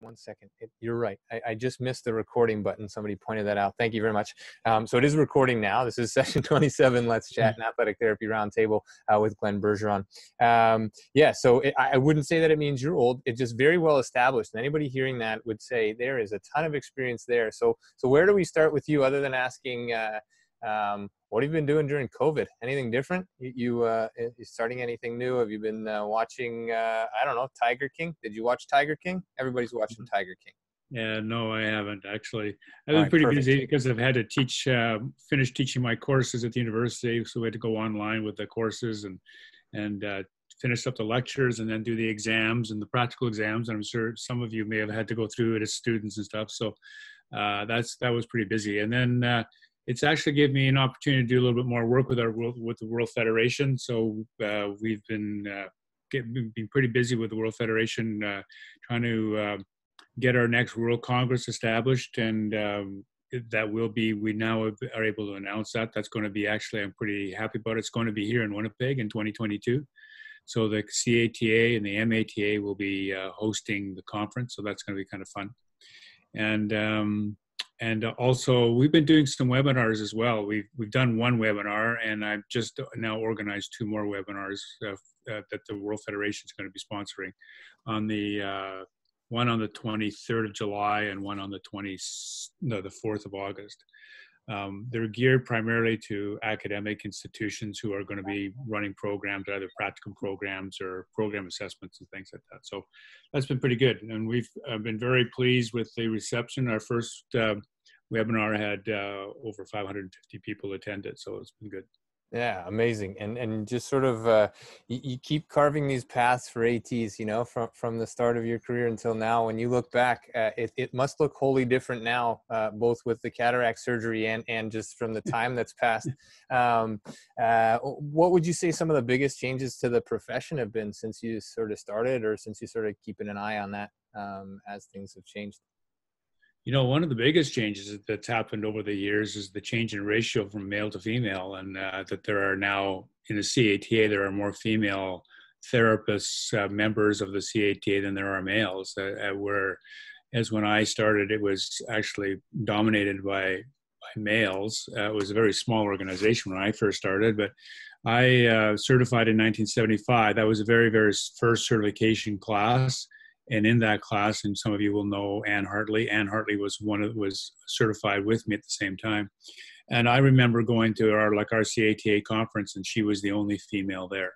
one second. It, you're right. I, I, just missed the recording button. Somebody pointed that out. Thank you very much. Um, so it is recording now. This is session 27. Let's chat an athletic therapy roundtable uh, with Glen Bergeron. Um, yeah. So it, I wouldn't say that it means you're old. It's just very well established. And anybody hearing that would say there is a ton of experience there. So so where do we start with you, other than asking? Uh, um, what have you been doing during COVID? Anything different? You, you, uh, you starting anything new? Have you been uh, watching? Uh, I don't know, Tiger King. Did you watch Tiger King? Everybody's watching mm-hmm. Tiger King. Yeah, no, I haven't actually. I've been right, pretty perfect. busy because I've had to teach, uh, finish teaching my courses at the university, so we had to go online with the courses and and uh, finish up the lectures and then do the exams and the practical exams. And I'm sure some of you may have had to go through it as students and stuff. So uh, that's that was pretty busy. And then uh, it's actually given me an opportunity to do a little bit more work with our world with the World Federation. So uh, we've been uh, been pretty busy with the World Federation, uh, trying to uh, get our next World Congress established, and um, that will be. We now are able to announce that. That's going to be actually. I'm pretty happy about it. It's going to be here in Winnipeg in 2022. So the CATA and the MATA will be uh, hosting the conference. So that's going to be kind of fun. And um, and also we've been doing some webinars as well. We've we've done one webinar, and I've just now organized two more webinars uh, uh, that the World Federation is going to be sponsoring. On the uh, one on the 23rd of July and one on the 20 no the 4th of August. Um, they're geared primarily to academic institutions who are going to be running programs, either practicum programs or program assessments and things like that. So that's been pretty good, and we've uh, been very pleased with the reception. Our first uh, webinar had uh, over 550 people attend it, so it's been good. Yeah, amazing, and and just sort of uh, you, you, keep carving these paths for ATs, you know, from from the start of your career until now. When you look back, uh, it it must look wholly different now, uh, both with the cataract surgery and and just from the time that's passed. Um, uh, what would you say some of the biggest changes to the profession have been since you sort of started, or since you started keeping an eye on that um, as things have changed? You know, one of the biggest changes that's happened over the years is the change in ratio from male to female, and uh, that there are now in the CATA there are more female therapists, uh, members of the CATA than there are males. Uh, uh, where, as when I started, it was actually dominated by by males. Uh, it was a very small organization when I first started, but I uh, certified in 1975. That was the very very first certification class and in that class, and some of you will know Anne Hartley. Anne Hartley was one of was certified with me at the same time, and I remember going to our like our CATA conference, and she was the only female there.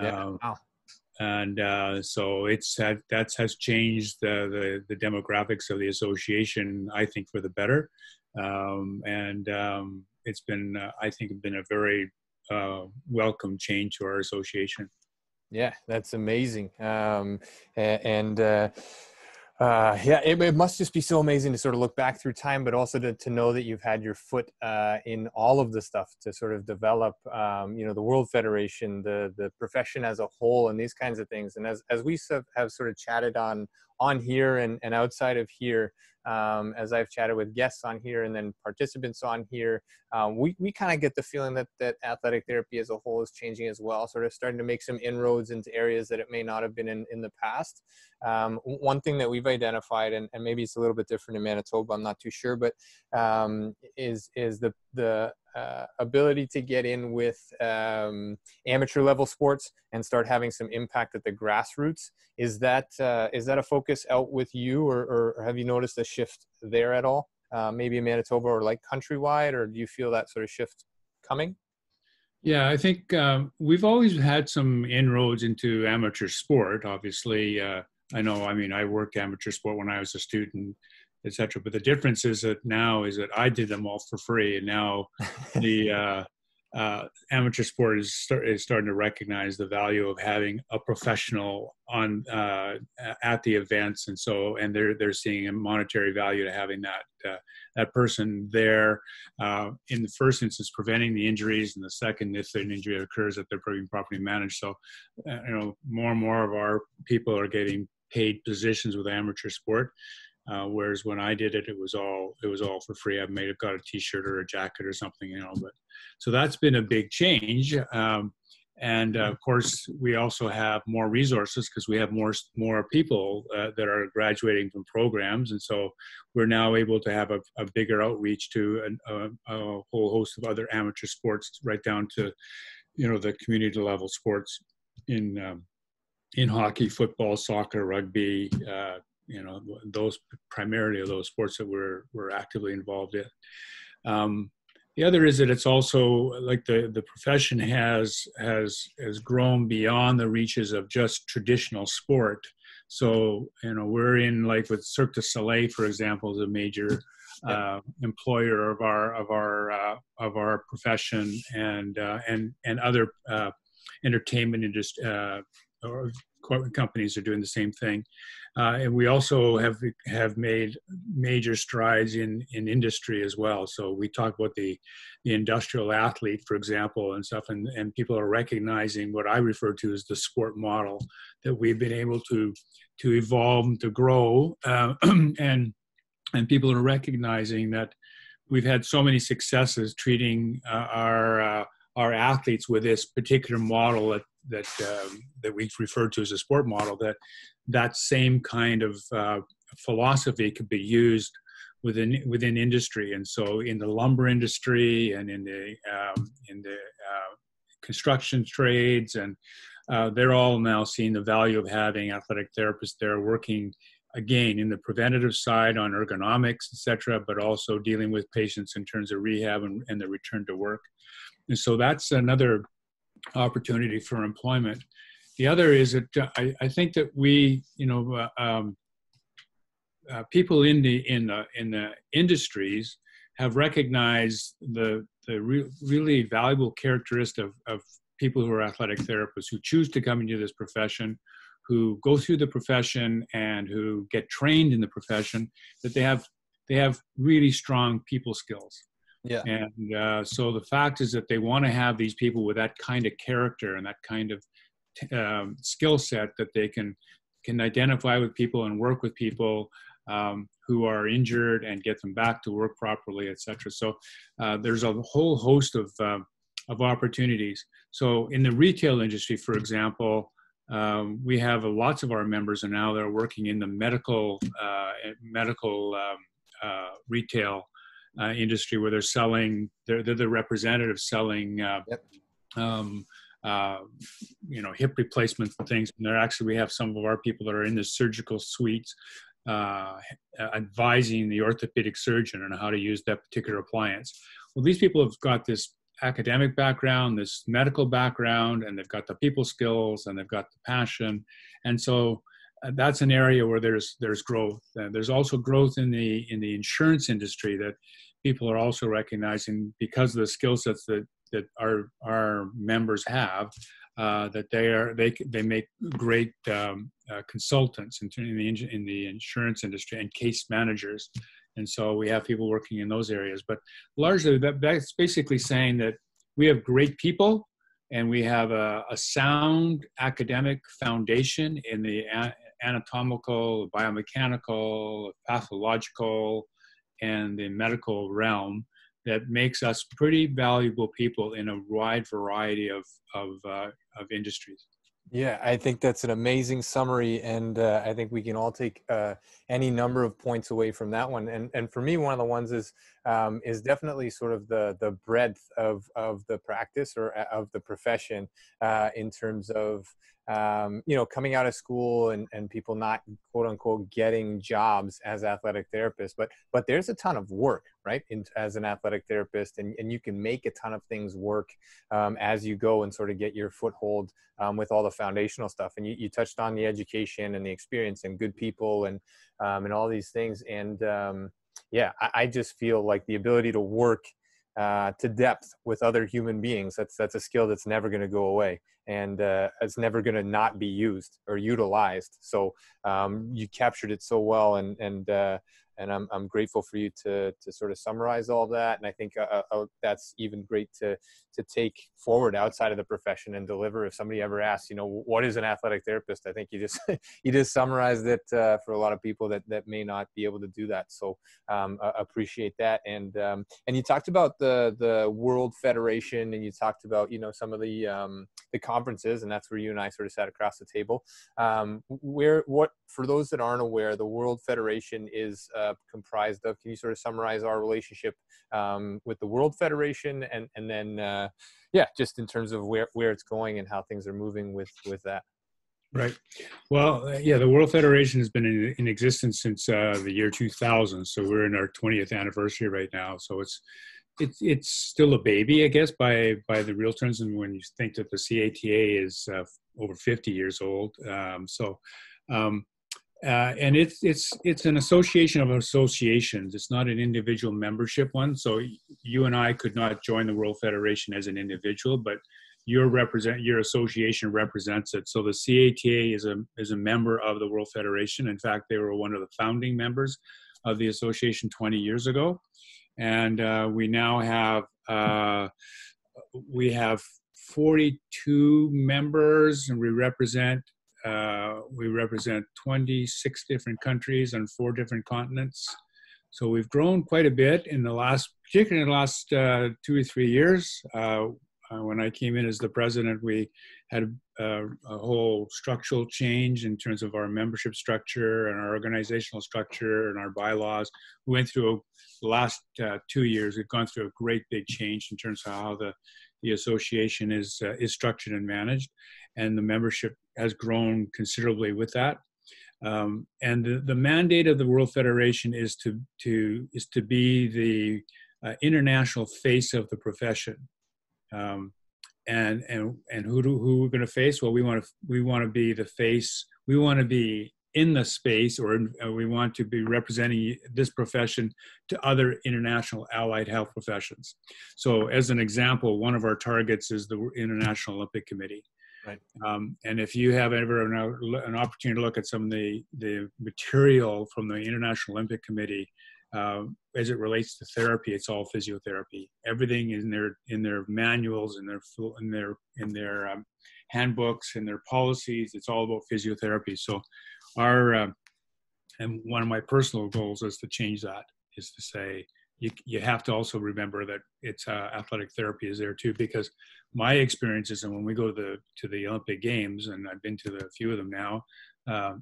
Yeah. Um, wow. And uh, so it's that that has changed the, the, the demographics of the association, I think, for the better. Um, and um, it's been, uh, I think, been a very uh, welcome change to our association. Yeah, that's amazing. Um, and uh, uh, yeah, it, it, must just be so amazing to sort of look back through time, but also to, to know that you've had your foot uh, in all of the stuff to sort of develop, um, you know, the World Federation, the the profession as a whole, and these kinds of things. And as as we have, have sort of chatted on on here and, and outside of here, um, as I've chatted with guests on here and then participants on here, um, we, we kind of get the feeling that, that athletic therapy as a whole is changing as well, sort of starting to make some inroads into areas that it may not have been in, in the past. Um, one thing that we've identified, and, and maybe it's a little bit different in Manitoba, I'm not too sure, but um, is, is the, the uh, ability to get in with um, amateur level sports and start having some impact at the grassroots. Is that uh, is that a focus out with you, or, or have you noticed a shift there at all? Uh, maybe in Manitoba or like countrywide, or do you feel that sort of shift coming? Yeah, I think um, we've always had some inroads into amateur sport. Obviously, uh, I know. I mean, I worked amateur sport when I was a student, etc. But the difference is that now is that I did them all for free, and now the uh, uh, amateur sport is, start, is starting to recognize the value of having a professional on uh, at the events, and so and they're they're seeing a monetary value to having that uh, that person there. Uh, in the first instance, preventing the injuries, and the second, if an injury occurs, that they're being properly managed. So, uh, you know, more and more of our people are getting paid positions with amateur sport uh, whereas when I did it, it was all it was all for free. I may have got a T-shirt or a jacket or something, you know. But so that's been a big change. Um, and uh, of course we also have more resources because we have more more people uh, that are graduating from programs and so we're now able to have a, a bigger outreach to a, a, a, whole host of other amateur sports right down to you know the community level sports in um, in hockey football soccer rugby uh, you know those primarily are those sports that we're we're actively involved in um, the other is that it's also like the the profession has has has grown beyond the reaches of just traditional sport. So you know we're in like with Cirque du Soleil, for example, is a major uh, employer of our of our uh, of our profession, and uh, and and other uh, entertainment industry or companies are doing the same thing. Uh, and we also have have made major strides in in industry as well. So we talk about the the industrial athlete, for example, and stuff, and and people are recognizing what I refer to as the sport model that we've been able to to evolve to grow, uh, and and people are recognizing that we've had so many successes treating uh, our uh, our athletes with this particular model that that um, that we refer to as a sport model that that same kind of uh, philosophy could be used within within industry. And so in the lumber industry and in the um, in the uh, construction trades and uh, they're all now seeing the value of having athletic therapists there working again in the preventative side on ergonomics etc but also dealing with patients in terms of rehab and, and the return to work. And so that's another opportunity for employment the other is that uh, I, I think that we, you know, uh, um, uh, people in the in the in the industries have recognized the the re- really valuable characteristic of, of people who are athletic therapists who choose to come into this profession, who go through the profession and who get trained in the profession, that they have they have really strong people skills. Yeah. And uh, so the fact is that they want to have these people with that kind of character and that kind of um, skill set that they can can identify with people and work with people um, who are injured and get them back to work properly, etc. So uh, there's a whole host of uh, of opportunities. So in the retail industry, for example, um, we have lots of our members are now that are working in the medical uh, medical um, uh, retail uh, industry where they're selling. They're, they're the representative selling. Uh, yep. Um, uh, you know, hip replacements and things. And they're actually, we have some of our people that are in the surgical suites uh, advising the orthopedic surgeon on how to use that particular appliance. Well, these people have got this academic background, this medical background, and they've got the people skills and they've got the passion. And so that's an area where there's there's growth. Uh, there's also growth in the in the insurance industry that people are also recognizing because of the skill sets that that our our members have uh, that they are they they make great um, uh, consultants in, in the in the insurance industry and case managers, and so we have people working in those areas. But largely, that, that's basically saying that we have great people and we have a, a sound academic foundation in the a- anatomical, biomechanical, pathological, and the medical realm that makes us pretty valuable people in a wide variety of of, uh, of industries. Yeah, I think that's an amazing summary, and uh, I think we can all take uh, any number of points away from that one. And and for me, one of the ones is um, is definitely sort of the the breadth of of the practice or uh, of the profession uh, in terms of um, you know, coming out of school and, and people not quote unquote getting jobs as athletic therapists, but but there's a ton of work, right? In, as an athletic therapist, and, and you can make a ton of things work um, as you go and sort of get your foothold um, with all the foundational stuff. And you, you touched on the education and the experience and good people and um, and all these things. And um, yeah, I, I just feel like the ability to work uh, to depth with other human beings. That's that's a skill that's never going to go away. and uh, it's never going to not be used or utilized. So um, you captured it so well, and and uh, and I'm, I'm grateful for you to, to sort of summarize all that. And I think uh, uh, uh, that's even great to, to take forward outside of the profession and deliver. If somebody ever asks, you know, what is an athletic therapist? I think you just, you just summarized it uh, for a lot of people that, that may not be able to do that. So um, appreciate that. And, um, and you talked about the, the World Federation and you talked about, you know, some of the, um, the conferences and that's where you and I sort of sat across the table. Um, where, what, for those that aren't aware, the World Federation is uh, comprised of. Can you sort of summarize our relationship um, with the World Federation and and then uh, yeah, just in terms of where where it's going and how things are moving with with that. Right. Well, uh, yeah, the World Federation has been in, in existence since uh, the year 2000. So we're in our 20th anniversary right now. So it's it's it's still a baby, I guess, by by the real terms. And when you think that the CATA is uh, over 50 years old, um, so um, uh, and it's it's it's an association of associations. It's not an individual membership one. So you and I could not join the World Federation as an individual, but your represent your association represents it. So the CATA is a is a member of the World Federation. In fact, they were one of the founding members of the association 20 years ago, and uh, we now have uh, we have 42 members, and we represent uh, we represent 26 different countries on four different continents. So we've grown quite a bit in the last, particularly in the last uh, two or three years. Uh, uh when I came in as the president, we had a, a, whole structural change in terms of our membership structure and our organizational structure and our bylaws. We went through a, the last uh, two years. We've gone through a great big change in terms of how the the association is uh, is structured and managed, and the membership has grown considerably with that. Um, and the, the, mandate of the World Federation is to to is to be the uh, international face of the profession. Um, and and and who do, who we're going to face? Well, we want to we want to be the face. We want to be in the space or uh, we want to be representing this profession to other international allied health professions. So as an example, one of our targets is the International Olympic Committee. Right. Um, and if you have ever an, an, opportunity to look at some of the, the material from the International Olympic Committee uh, as it relates to therapy, it's all physiotherapy. Everything in their in their manuals and their in their in their um, handbooks and their policies, it's all about physiotherapy. So our uh, and one of my personal goals is to change that is to say you, you have to also remember that it's uh, athletic therapy is there too because my experiences and when we go to the to the olympic games and i've been to the, a few of them now uh,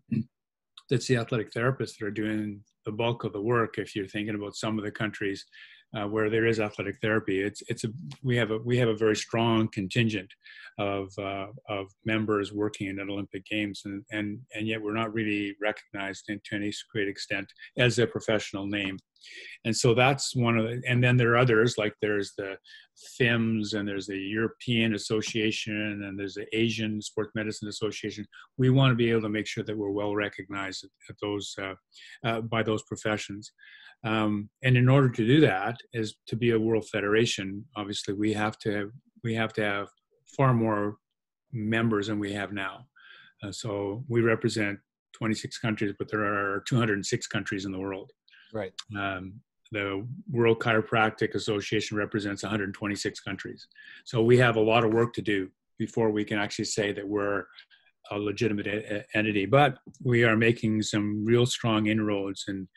that's the athletic therapists that are doing the bulk of the work if you're thinking about some of the countries uh, where there is athletic therapy. It's it's a we have a we have a very strong contingent of uh, of members working in Olympic Games, and and and yet we're not really recognized to any great extent as a professional name. And so that's one of the, and then there are others like there's the FIMS and there's the European Association and there's the Asian Sports Medicine Association. We want to be able to make sure that we're well recognized at, at those uh, uh, by those professions. Um, and in order to do that, is to be a world federation. Obviously, we have to have, we have to have far more members than we have now. Uh, so we represent 26 countries, but there are 206 countries in the world. Right. Um, the World Chiropractic Association represents 126 countries. So we have a lot of work to do before we can actually say that we're a legitimate entity. But we are making some real strong inroads in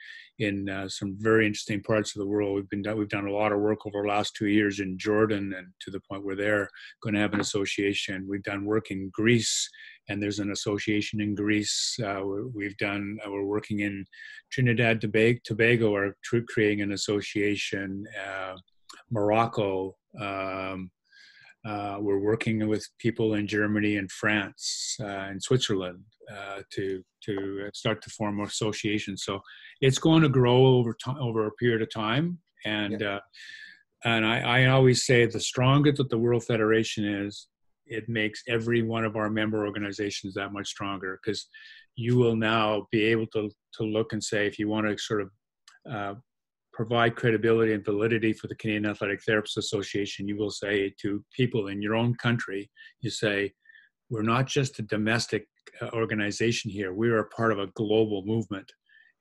in uh, some very interesting parts of the world. We've been we've done a lot of work over the last two years in Jordan, and to the point where they're going to have an association. We've done work in Greece, and there's an association in Greece. Uh, we've done uh, we're working in Trinidad, Tobago, Tobago are creating an association. Uh, Morocco. Um, uh, we're working with people in Germany and France uh, and Switzerland uh, to to start to form associations. So it's going to grow over time over a period of time, and yeah. Uh, and I, I always say the stronger that the World Federation is, it makes every one of our member organizations that much stronger because you will now be able to to look and say if you want to sort of uh, provide credibility and validity for the Canadian Athletic Therapists Association, you will say to people in your own country, you say, we're not just a domestic uh, organization here. We are part of a global movement.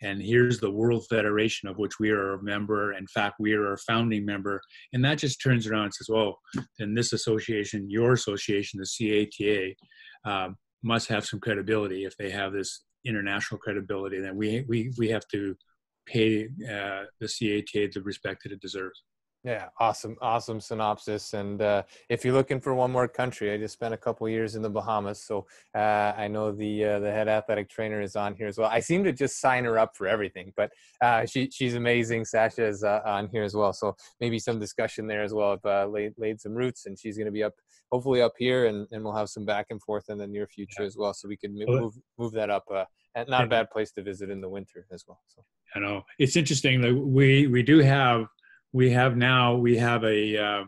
And here's the World Federation of which we are a member. In fact, we are a founding member. And that just turns around and says, oh, then this association, your association, the CATA, um, must have some credibility. If they have this international credibility, then we, we, we have to pay uh, the CATA the respect that it deserves. Yeah, awesome, awesome synopsis. And uh, if you're looking for one more country, I just spent a couple years in the Bahamas, so uh, I know the uh, the head athletic trainer is on here as well. I seem to just sign her up for everything, but uh, she she's amazing. Sasha is uh, on here as well, so maybe some discussion there as well. I've uh, laid laid some roots, and she's going to be up, hopefully up here, and, and we'll have some back and forth in the near future yeah. as well, so we can move move that up. and not a bad place to visit in the winter as well. So I know it's interesting that we we do have we have now we have a uh,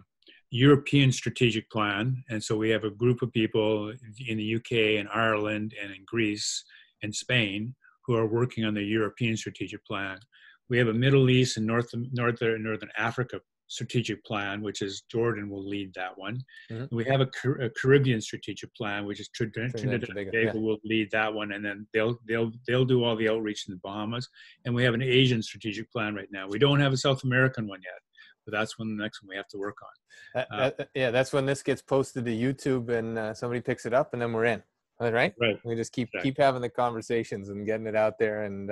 European strategic plan, and so we have a group of people in the UK and Ireland and in Greece and Spain who are working on the European strategic plan. We have a Middle East and North Northern Northern Africa strategic plan, which is Jordan will lead that one. Mm-hmm. We have a, a, Caribbean strategic plan, which is Trinidad, Trinidad and Tobago yeah. will lead that one, and then they'll they'll they'll do all the outreach in the Bahamas. And we have an Asian strategic plan right now. We don't have a South American one yet, but that's when the next one we have to work on. Uh, uh, yeah, that's when this gets posted to YouTube and uh, somebody picks it up, and then we're in. Right. Right. We just keep keep having the conversations and getting it out there and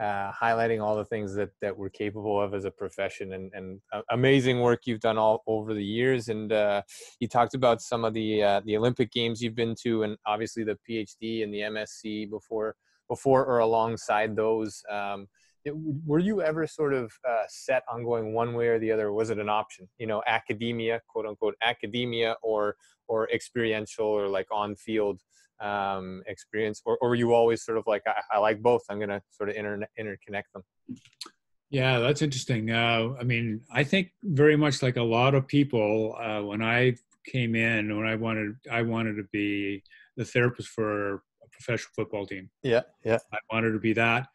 uh, highlighting all the things that that we're capable of as a profession and, and uh, amazing work you've done all over the years. And uh, you talked about some of the uh, the Olympic games you've been to and obviously the PhD and the MSc before before or alongside those. Um, it, were you ever sort of uh, set on going one way or the other? Was it an option? You know academia quote unquote academia or or experiential or like on field um, experience, or, or were you always sort of like, I, I like both, I'm going to sort of inter- interconnect them? Yeah, that's interesting. Uh, I mean, I think very much like a lot of people, uh, when I came in, when I wanted, I wanted to be the therapist for a professional football team. Yeah, yeah. I wanted to be that.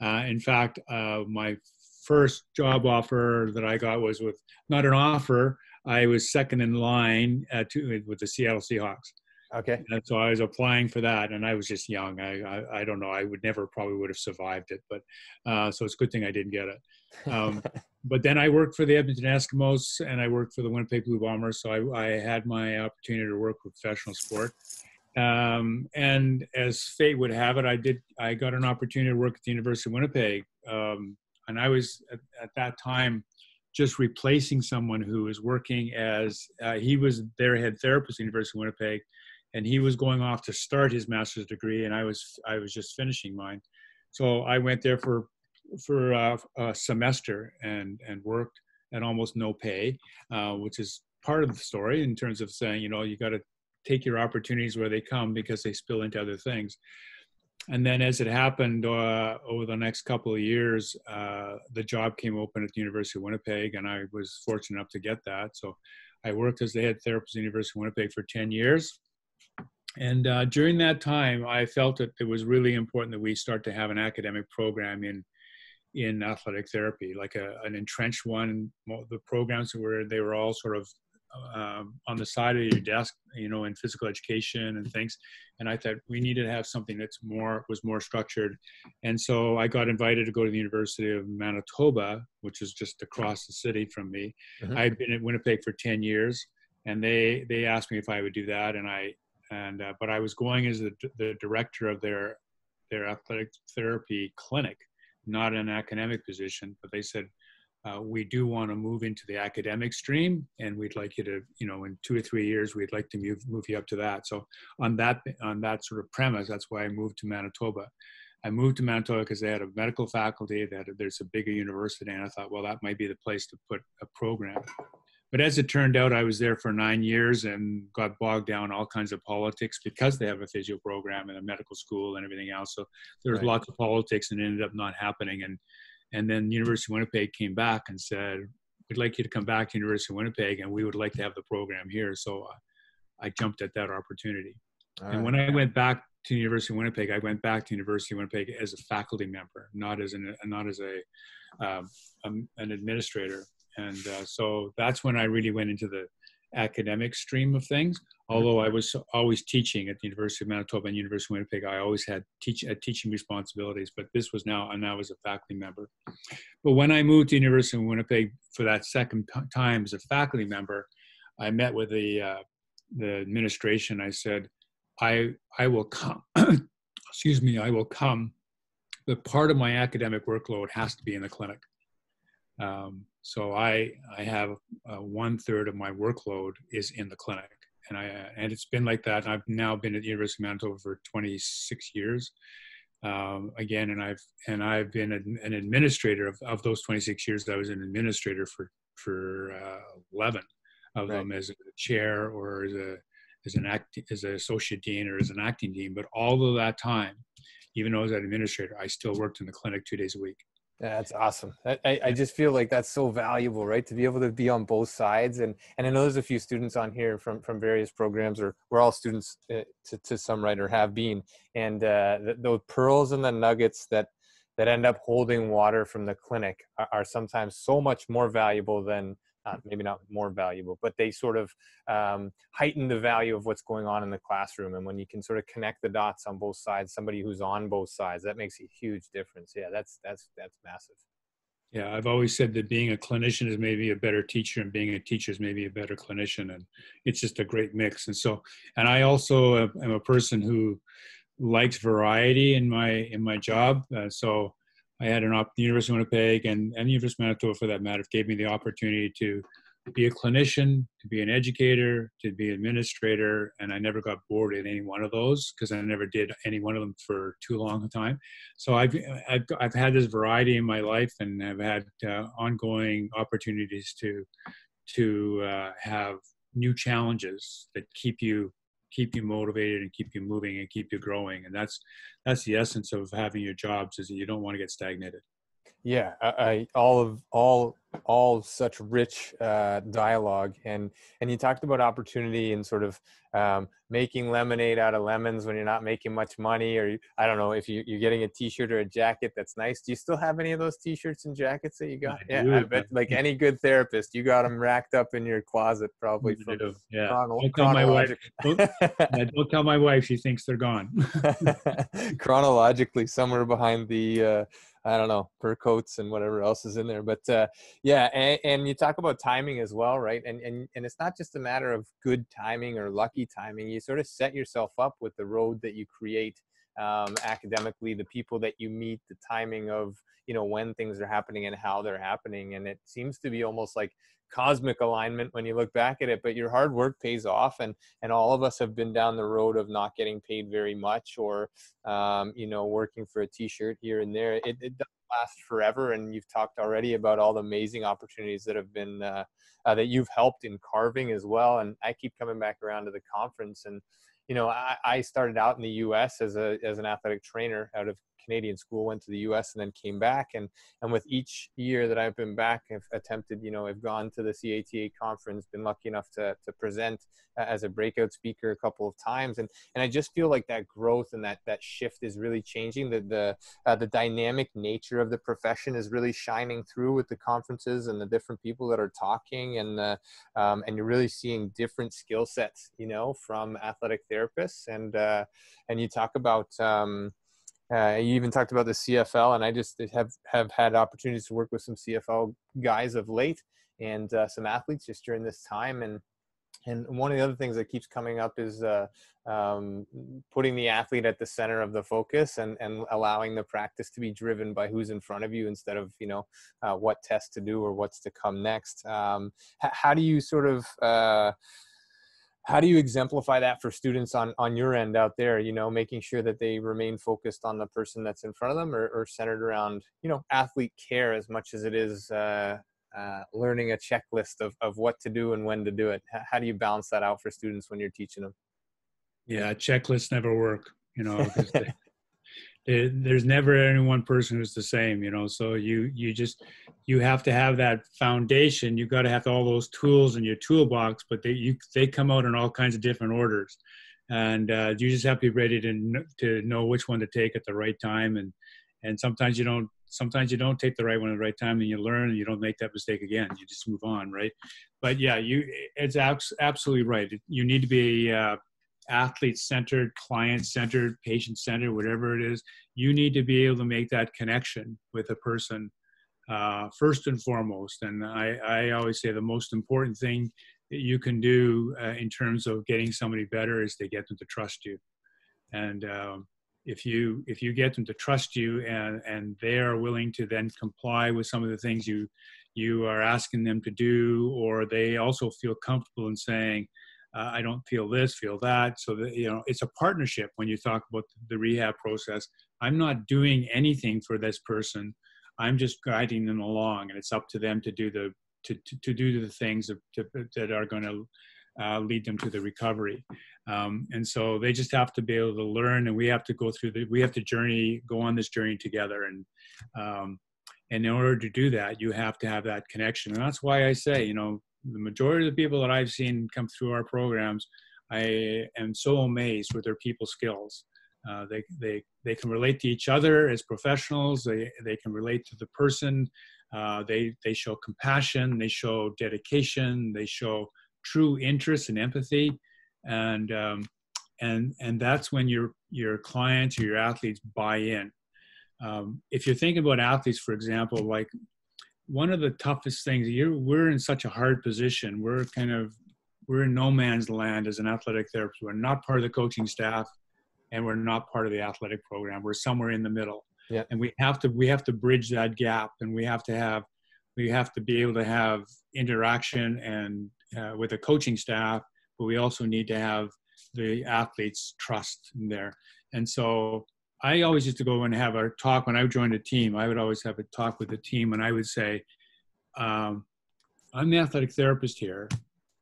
Uh, in fact, uh, my first job offer that I got was with not an offer. I was second in line to, with the Seattle Seahawks. Okay. And so I was applying for that, and I was just young. I I, I don't know. I would never probably would have survived it, but uh, so it's a good thing I didn't get it. Um, but then I worked for the Edmonton Eskimos, and I worked for the Winnipeg Blue Bombers. So I, I had my opportunity to work with professional sport. Um, and as fate would have it, I did. I got an opportunity to work at the University of Winnipeg, um, and I was at, at that time just replacing someone who was working as uh, he was their head therapist at the University of Winnipeg and he was going off to start his master's degree, and I was I was just finishing mine. So I went there for for uh, a semester and and worked at almost no pay, uh, which is part of the story in terms of saying you know you got to take your opportunities where they come because they spill into other things. And then, as it happened uh, over the next couple of years, uh, the job came open at the University of Winnipeg, and I was fortunate enough to get that. So, I worked as the head therapist at the University of Winnipeg for 10 years. And uh, during that time, I felt that it was really important that we start to have an academic program in in athletic therapy, like a, an entrenched one. The programs were they were all sort of um, on the side of your desk, you know, in physical education and things. And I thought we needed to have something that's more was more structured. And so I got invited to go to the University of Manitoba, which is just across the city from me. Mm-hmm. I had been at Winnipeg for ten years, and they they asked me if I would do that, and I and uh, but I was going as the, the director of their their athletic therapy clinic, not an academic position. But they said uh, we do want to move into the academic stream, and we'd like you to, you know, in two or three years, we'd like to move move you up to that. So on that on that sort of premise, that's why I moved to Manitoba. I moved to Manitoba because they had a medical faculty, that there's a bigger university, and I thought, well, that might be the place to put a program. But as it turned out, I was there for nine years and got bogged down all kinds of politics because they have a physio program and a medical school and everything else. So there was right. lots of politics and it ended up not happening. And and then University of Winnipeg came back and said, "We'd like you to come back to University of Winnipeg, and we would like to have the program here." So uh, I jumped at that opportunity. All and right. when I went back to University of Winnipeg, I went back to University of Winnipeg as a faculty member, not as an not as a um, um, an administrator and uh, so that's when I really went into the academic stream of things. Although I was always teaching at the University of Manitoba and University of Winnipeg, I always had teach uh, teaching responsibilities. But this was now and now as a faculty member. But when I moved to University of Winnipeg for that second time as a faculty member, I met with the uh, the administration. I said, I I will come. excuse me, I will come. But part of my academic workload has to be in the clinic. Um, so I I have uh, one third of my workload is in the clinic, and I uh, and it's been like that. I've now been at the University of Manitoba for 26 years. Um, again, and I've and I've been an, an, administrator of, of those 26 years. I was an administrator for for uh, 11 of right. them as a chair or as a as an act as an associate dean or as an acting dean. But all of that time, even though I was an administrator, I still worked in the clinic two days a week. That's awesome. I, I just feel like that's so valuable, right? To be able to be on both sides. And, and I know there's a few students on here from, from various programs, or we're all students uh, to, to some right or have been. And uh, the, those pearls and the nuggets that, that end up holding water from the clinic are, are sometimes so much more valuable than not maybe not more valuable, but they sort of um, heighten the value of what's going on in the classroom. And when you can sort of connect the dots on both sides, somebody who's on both sides, that makes a huge difference. Yeah, that's that's that's massive. Yeah, I've always said that being a clinician is maybe a better teacher, and being a teacher is maybe a better clinician, and it's just a great mix. And so, and I also am a person who likes variety in my in my job. Uh, so I had an op- the University of Winnipeg and, the University of Manitoba, for that matter, gave me the opportunity to be a clinician, to be an educator, to be an administrator, and I never got bored in any one of those because I never did any one of them for too long a time. So I've I've, I've had this variety in my life, and I've had uh, ongoing opportunities to to uh, have new challenges that keep you keep you motivated and keep you moving and keep you growing. And that's that's the essence of having your jobs is that you don't want to get stagnated yeah I, I all of all all such rich uh, dialogue and and you talked about opportunity and sort of um, making lemonade out of lemons when you're not making much money or i don't know if you, you're getting a t-shirt or a jacket that's nice do you still have any of those t-shirts and jackets that you got? I yeah do. i bet like any good therapist you got them racked up in your closet probably from yeah. chrono- don't tell my wife. don't, don't, tell my wife she thinks they're gone. Chronologically somewhere behind the uh, I don't know, fur coats and whatever else is in there. But uh, yeah, and, and, you talk about timing as well, right? And, and and it's not just a matter of good timing or lucky timing. You sort of set yourself up with the road that you create um, academically, the people that you meet, the timing of you know when things are happening and how they're happening. And it seems to be almost like cosmic alignment when you look back at it but your hard work pays off and and all of us have been down the road of not getting paid very much or um, you know working for a t-shirt here and there it, it doesn't last forever and you've talked already about all the amazing opportunities that have been uh, uh, that you've helped in carving as well and i keep coming back around to the conference and you know I, I started out in the us as a as an athletic trainer out of Canadian school, went to the U.S. and then came back. And and with each year that I've been back, I've attempted, you know, I've gone to the CATA conference, been lucky enough to to present as a breakout speaker a couple of times, and and I just feel like that growth and that that shift is really changing. The the uh, the dynamic nature of the profession is really shining through with the conferences and the different people that are talking, and the, um, and you're really seeing different skill sets, you know, from athletic therapists and uh, and you talk about. Um, uh, you even talked about the CFL, and I just have have had opportunities to work with some CFL guys of late and uh, some athletes just during this time. And and one of the other things that keeps coming up is uh, um, putting the athlete at the center of the focus and and allowing the practice to be driven by who's in front of you instead of you know uh, what test to do or what's to come next. Um, how do you sort of uh, how do you exemplify that for students on on your end out there you know making sure that they remain focused on the person that's in front of them or, or centered around you know athlete care as much as it is uh, uh, learning a checklist of, of what to do and when to do it? How do you balance that out for students when you're teaching them? Yeah checklists never work you know it, there's never any one person who's the same you know so you you just you have to have that foundation. You've got to have all those tools in your toolbox but they you they come out in all kinds of different orders. And uh, you just have to be ready to to know which one to take at the right time. And and sometimes you don't sometimes you don't take the right one at the right time and you learn and you don't make that mistake again. You just move on right? But yeah you it's abs- absolutely right. You need to be uh, athlete centered client centered patient centered whatever it is you need to be able to make that connection with a person uh, first and foremost. And I, I always say the most important thing that you can do uh, in terms of getting somebody better is to get them to trust you. And um, if you if you get them to trust you and and they are willing to then comply with some of the things you you are asking them to do or they also feel comfortable in saying uh, i don't feel this feel that so that you know it's a partnership when you talk about the rehab process i'm not doing anything for this person i'm just guiding them along and it's up to them to do the to, to, to do the things that, to, that are going to uh, lead them to the recovery. Um, and so they just have to be able to learn, and we have to go through the we have to journey, go on this journey together. And um, and in order to do that, you have to have that connection. And that's why I say, you know, the majority of the people that I've seen come through our programs, I am so amazed with their people skills. Uh, they, they, they can relate to each other as professionals. They, they can relate to the person. Uh, they, they show compassion. They show dedication. They show true interest and empathy, and um, and and that's when your your clients or your athletes buy in. Um, if you're thinking about athletes, for example, like one of the toughest things, you're, we're in such a hard position. We're kind of we're in no man's land as an athletic therapist. We're not part of the coaching staff, and we're not part of the athletic program. We're somewhere in the middle. Yeah. And we have to we have to bridge that gap, and we have to have we have to be able to have interaction and uh, with the coaching staff, but we also need to have the athletes trust in there. And so I always used to go and have a talk when I joined a team. I would always have a talk with the team, and I would say, um, "I'm the athletic therapist here.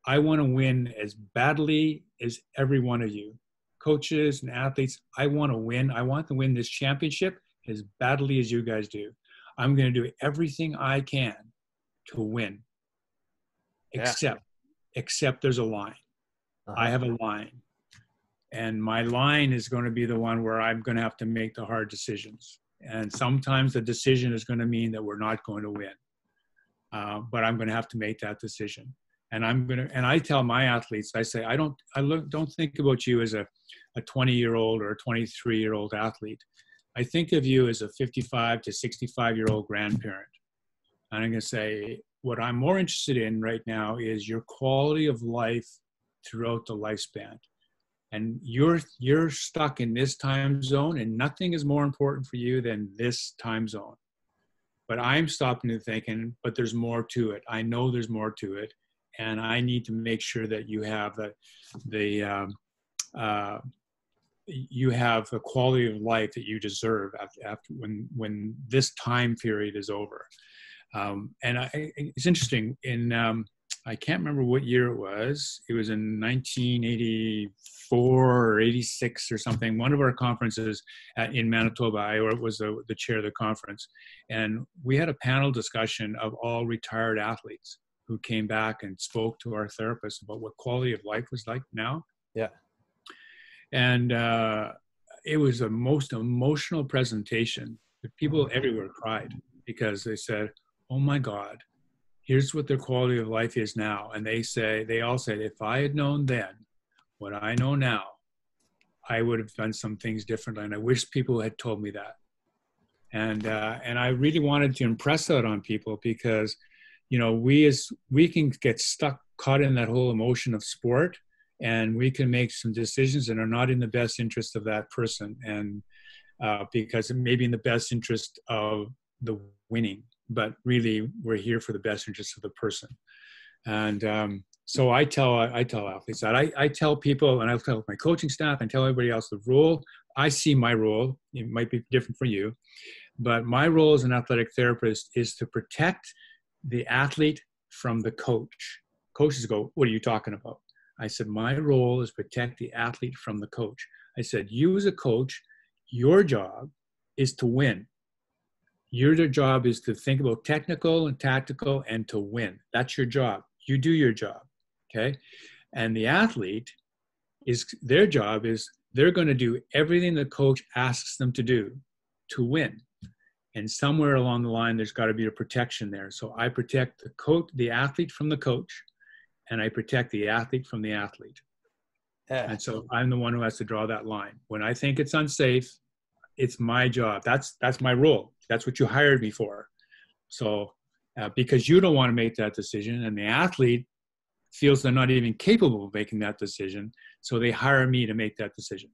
I want to win as badly as every one of you, coaches and athletes. I want to win. I want to win this championship as badly as you guys do. I'm going to do everything I can to win, yeah. except except there's a line. Uh-huh. I have a line. And my line is going to be the one where I'm going to have to make the hard decisions. And sometimes the decision is going to mean that we're not going to win. Uh, but I'm going to have to make that decision. And I'm going to, and I tell my athletes, I say, I don't, I look, don't think about you as a, a 20 year old or a 23 year old athlete. I think of you as a 55 to 65 year old grandparent. And I'm going to say, what I'm more interested in right now is your quality of life throughout the lifespan. And you're you're stuck in this time zone, and nothing is more important for you than this time zone. But I'm stopping and thinking, but there's more to it. I know there's more to it, and I need to make sure that you have the the um, uh, you have the quality of life that you deserve after, after when when this time period is over. Um, and I, it's interesting. In um, I can't remember what year it was. It was in 1984 or 86 or something. One of our conferences at, in Manitoba, I was the, the chair of the conference, and we had a panel discussion of all retired athletes who came back and spoke to our therapists about what quality of life was like now. Yeah. And uh, it was the most emotional presentation. People everywhere cried because they said, oh my God, here's what their quality of life is now. And they say, they all said, if I had known then what I know now, I would have done some things differently. And I wish people had told me that. And, uh, and I really wanted to impress that on people because, you know, we as we can get stuck caught in that whole emotion of sport and we can make some decisions that are not in the best interest of that person. And uh, because it may be in the best interest of the winning but really we're here for the best interest of the person. And um, so I tell I tell athletes that I, I tell people and I tell my coaching staff and tell everybody else the role. I see my role. It might be different for you, but my role as an athletic therapist is to protect the athlete from the coach. Coaches go, "What are you talking about?" I said, "My role is protect the athlete from the coach." I said, "You as a coach, your job is to win your job is to think about technical and tactical and to win. That's your job. You do your job. Okay. And the athlete is their job is they're going to do everything the coach asks them to do to win. and somewhere along the line there's got to be a protection there so i protect the coach the athlete from the coach and i protect the athlete from the athlete yeah. and so i'm the one who has to draw that line when i think it's unsafe it's my job. That's that's my role. That's what you hired me for. So uh, because you don't want to make that decision and the athlete feels they're not even capable of making that decision so they hire me to make that decision.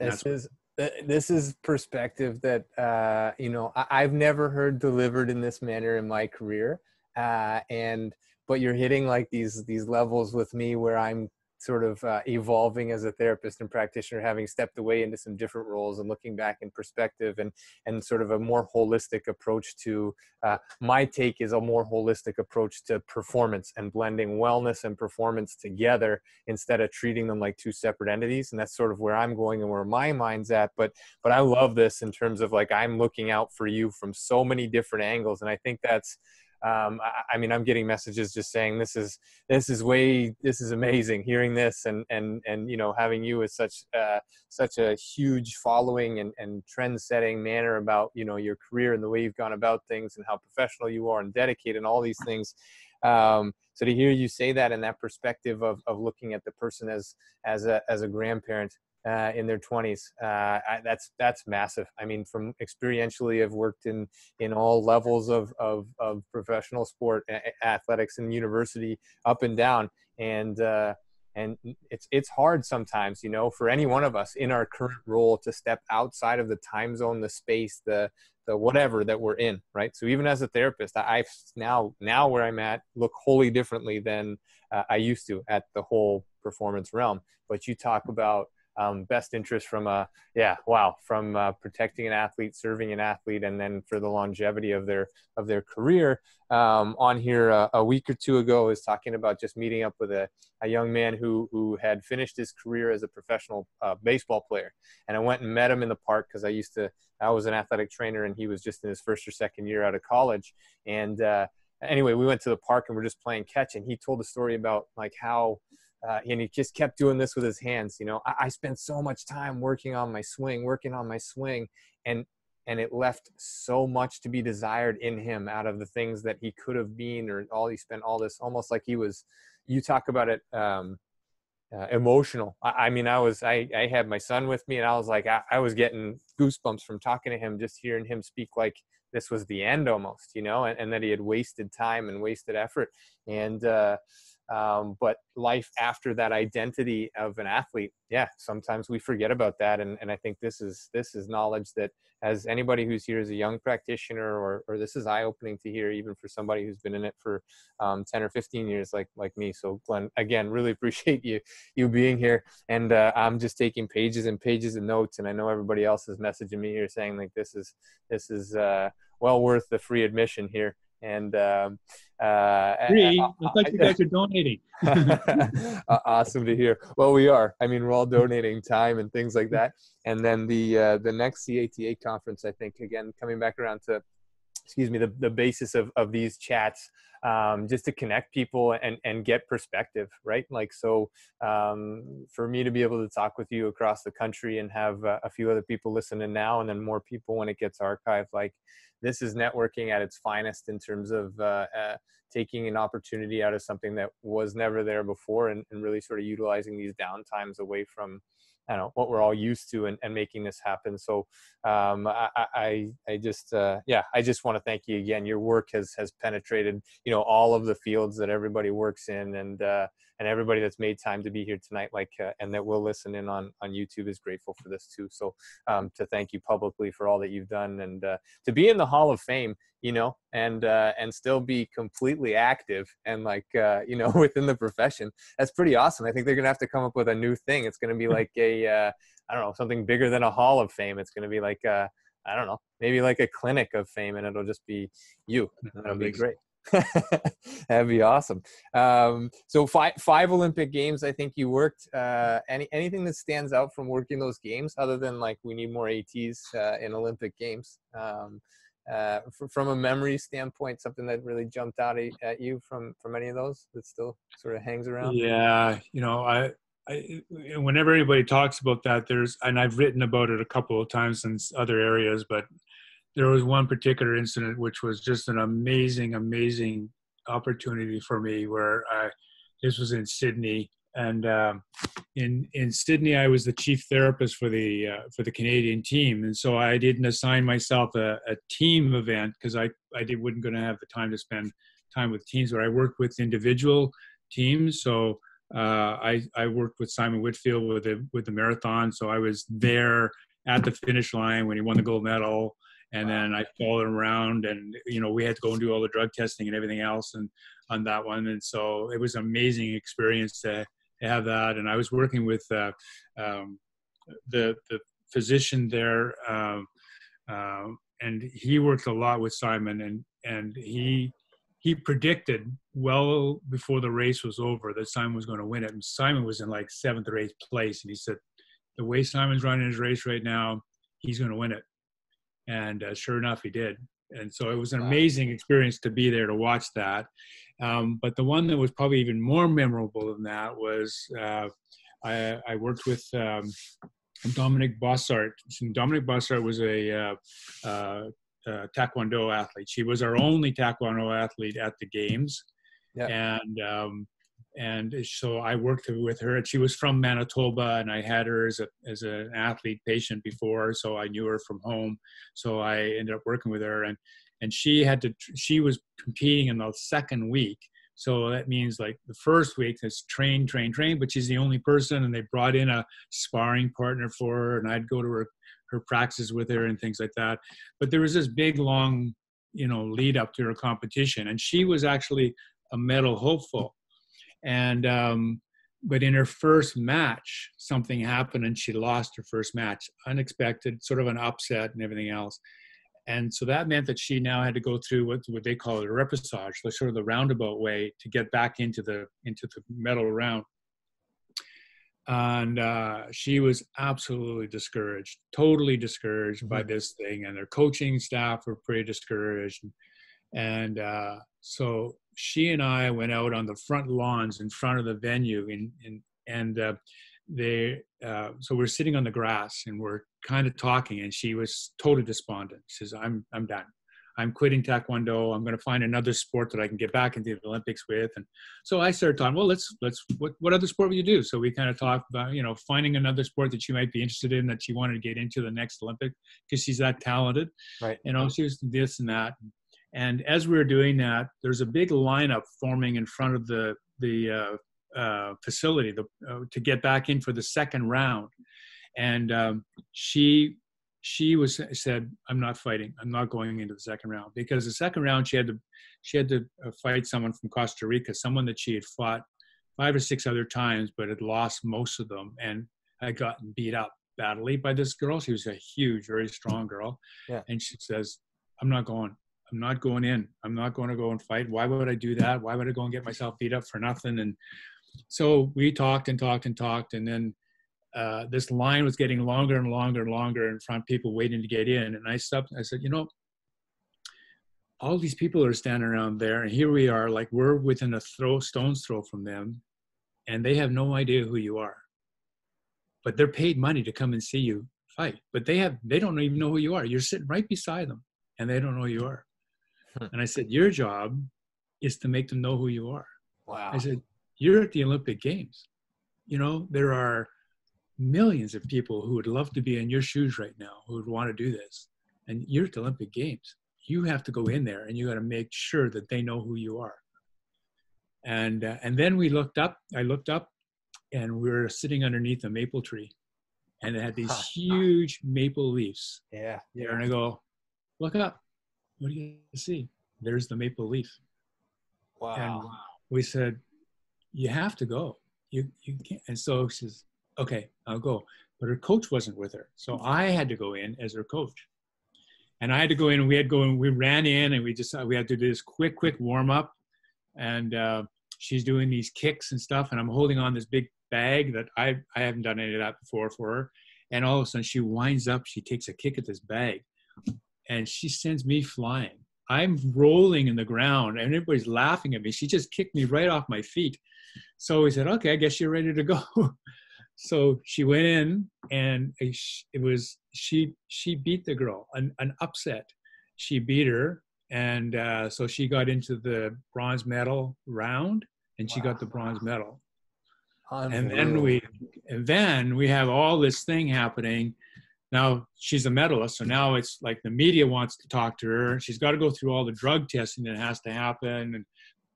This is this is perspective that uh, you know I, have never heard delivered in this manner in my career uh, and but you're hitting like these these levels with me where i'm sort of uh, evolving as a therapist and practitioner, having stepped away into some different roles and looking back in perspective and and sort of a more holistic approach to uh, my take is a more holistic approach to performance and blending wellness and performance together instead of treating them like two separate entities. And that's sort of where I'm going and where my mind's at. But but I love this in terms of like I'm looking out for you from so many different angles, and I think that's um, I, I, mean, I'm getting messages just saying this is this is way this is amazing. Hearing this and and and you know having you as such uh, such a huge following and and trend setting manner about you know your career and the way you've gone about things and how professional you are and dedicated and all these things. Um, so to hear you say that in that perspective of, of looking at the person as as a as a grandparent uh, in their 20s. Uh, I, that's that's massive. I mean, from experientially, I've worked in in all levels of of, of professional sport, athletics, and university, up and down, and uh, and it's it's hard sometimes, you know, for any one of us in our current role to step outside of the time zone, the space, the the whatever that we're in, right? So even as a therapist, I, I've now now where I'm at look wholly differently than uh, I used to at the whole performance realm. But you talk about um, best interest from a yeah wow from uh, protecting an athlete serving an athlete and then for the longevity of their of their career. Um, on here uh, a week or two ago is talking about just meeting up with a, a young man who who had finished his career as a professional uh, baseball player. And i went and met him in the park because i used to i was an athletic trainer and he was just in his first or second year out of college. And uh, anyway we went to the park and we're just playing catch and he told a story about like how uh, and he just kept doing this with his hands. You know, I, I spent so much time working on my swing, working on my swing, and and it left so much to be desired in him out of the things that he could have been, or all he spent all this almost like he was. You talk about it. Um, uh, emotional. I, I, mean, I was I, I had my son with me, and I was like, I, I, was getting goosebumps from talking to him, just hearing him speak like this was the end almost, you know, and, and that he had wasted time and wasted effort. And uh, um, but life after that identity of an athlete yeah sometimes we forget about that. And, and i think this is this is knowledge that as anybody who's here as a young practitioner or, or this is eye-opening to hear even for somebody who's been in it for um, 10 or 15 years like like me. So glen again really appreciate you you being here. And uh, i'm just taking pages and pages of notes. And i know everybody else is messaging me here saying like this is this is uh, well worth the free admission here and um, uh, free. Looks like you guys are donating. awesome to hear. Well, we are. I mean, we're all donating time and things like that. And then the uh, the next CATA conference, I think, again coming back around to, excuse me, the the basis of of these chats. Um, just to connect people and, and get perspective, right? Like, so um, for me to be able to talk with you across the country and have uh, a few other people listening now and then more people when it gets archived, like this is networking at its finest in terms of uh, uh, taking an opportunity out of something that was never there before and, and really sort of utilizing these downtimes away from I know what we're all used to and, and making this happen. So um, I, I, I just uh, yeah I just want to thank you again. Your work has has penetrated you know all of the fields that everybody works in and uh, and everybody that's made time to be here tonight like uh, and that will listen in on on youtube is grateful for this too so um, to thank you publicly for all that you've done and uh, to be in the hall of fame you know and uh, and still be completely active and like uh, you know within the profession that's pretty awesome i think they're gonna have to come up with a new thing it's gonna be like a uh, I don't know something bigger than a hall of fame it's gonna be like uh, I don't know, maybe like a clinic of fame, and it'll just be you. That'll be great. That'd be awesome. Um, so five five Olympic games. I think you worked. Uh, any anything that stands out from working those games, other than like we need more ATs uh, in Olympic games. Um, uh, from, from a memory standpoint, something that really jumped out at you from from any of those that still sort of hangs around. Yeah, you know, I I, whenever anybody talks about that, there's, and I've written about it a couple of times in other areas, but there was one particular incident which was just an amazing, amazing opportunity for me where I, this was in Sydney. And um, in in Sydney, I was the chief therapist for the uh, for the Canadian team, and so I didn't assign myself a, a team event because I I did, wasn't going to have the time to spend time with teams. But I worked with individual teams, so uh, I I worked with Simon Whitfield with the with the marathon, so I was there at the finish line when he won the gold medal and then I followed him around, and you know we had to go and do all the drug testing and everything else, and on that one, and so it was an amazing experience to, to have that. And I was working with uh, um, the the physician there, um, uh, and he worked a lot with Simon, and and he he predicted well before the race was over that Simon was going to win it. And Simon was in like seventh or eighth place, and he said, "The way Simon's running his race right now, he's going to win it." And uh, sure enough he did. And so it was an amazing experience to be there to watch that. Um, but the one that was probably even more memorable than that was uh, I, I, worked with um, Dominique Bosshart. Dominique Bosshart was a uh, uh, uh, Taekwondo athlete. She was our only Taekwondo athlete at the games, and um, and so I worked with her. And she was from Manitoba, and I had her as a as an athlete patient before, so I knew her from home. So I ended up working with her, and and she had to. She was competing in the second week, so that means like the first week is train, train, train. But she's the only person, and they brought in a sparring partner for her, and I'd go to her her practices with her and things like that. But there was this big long, you know, lead up to her competition, and she was actually a medal hopeful and um, but in her first match something happened and she lost her first match unexpected sort of an upset and everything else. And so that meant that she now had to go through what, what they call it a repechage sort of the roundabout way to get back into the into the medal round. And uh, she was absolutely discouraged totally discouraged mm-hmm. by this thing. And their coaching staff were pretty discouraged. And, and uh, so she and I went out on the front lawns in front of the venue, and and and uh, they uh, so we're sitting on the grass and we're kind of talking, and she was totally despondent. She says, "I'm I'm done. I'm quitting taekwondo. I'm going to find another sport that I can get back into the Olympics with." And so I started talking. Well, let's let's what what other sport would you do? So we kind of talked about you know finding another sport that she might be interested in that she wanted to get into the next Olympic because she's that talented. Right. And know, she was this and that. And as we were doing that, there's a big lineup forming in front of the the uh, uh, facility the, uh, to get back in for the second round. And um, she she was said, "I'm not fighting. I'm not going into the second round because the second round she had to she had to uh, fight someone from Costa Rica, someone that she had fought five or six other times, but had lost most of them and had gotten beat up badly by this girl. She was a huge, very strong girl, yeah. and she says, "I'm not going. I'm not going in. I'm not going to go and fight. Why would I do that? Why would I go and get myself beat up for nothing? And so we talked and talked and talked, and then uh, this line was getting longer and longer and longer in front, of people waiting to get in. And I stopped. I said, you know, all these people are standing around there, and here we are, like we're within a throw, stone's throw from them, and they have no idea who you are. But they're paid money to come and see you fight. But they have, they don't even know who you are. You're sitting right beside them, and they don't know who you are. Hmm. And I said, Your job is to make them know who you are. Wow. I said, You're at the Olympic Games. You know, there are millions of people who would love to be in your shoes right now who would want to do this. And you're at the Olympic Games. You have to go in there and you got to make sure that they know who you are. And uh, and then we looked up. I looked up, and we were sitting underneath a maple tree, and it had these huge maple leaves. Yeah. There, and I go, look up what do you see? There's the maple leaf. Wow. And we said, you have to go. You, you can't. And so she says, okay, I'll go. But her coach wasn't with her. So I had to go in as her coach. And I had to go in and we had to go and we ran in and we just, we had to do this quick, quick warm up. And uh, she's doing these kicks and stuff. And I'm holding on this big bag that I, I haven't done any of that before for her. And all of a sudden she winds up, she takes a kick at this bag and she sends me flying. I'm rolling in the ground and everybody's laughing at me. She just kicked me right off my feet. So we said, okay, I guess you're ready to go. so she went in and it was, she, she beat the girl, an, an upset. she beat her, and uh, so she got into the bronze medal round, and she wow. got the bronze medal. And then we, and then we have all this thing happening. Now she's a medalist, so now it's like the media wants to talk to her. She's got to go through all the drug testing that has to happen, and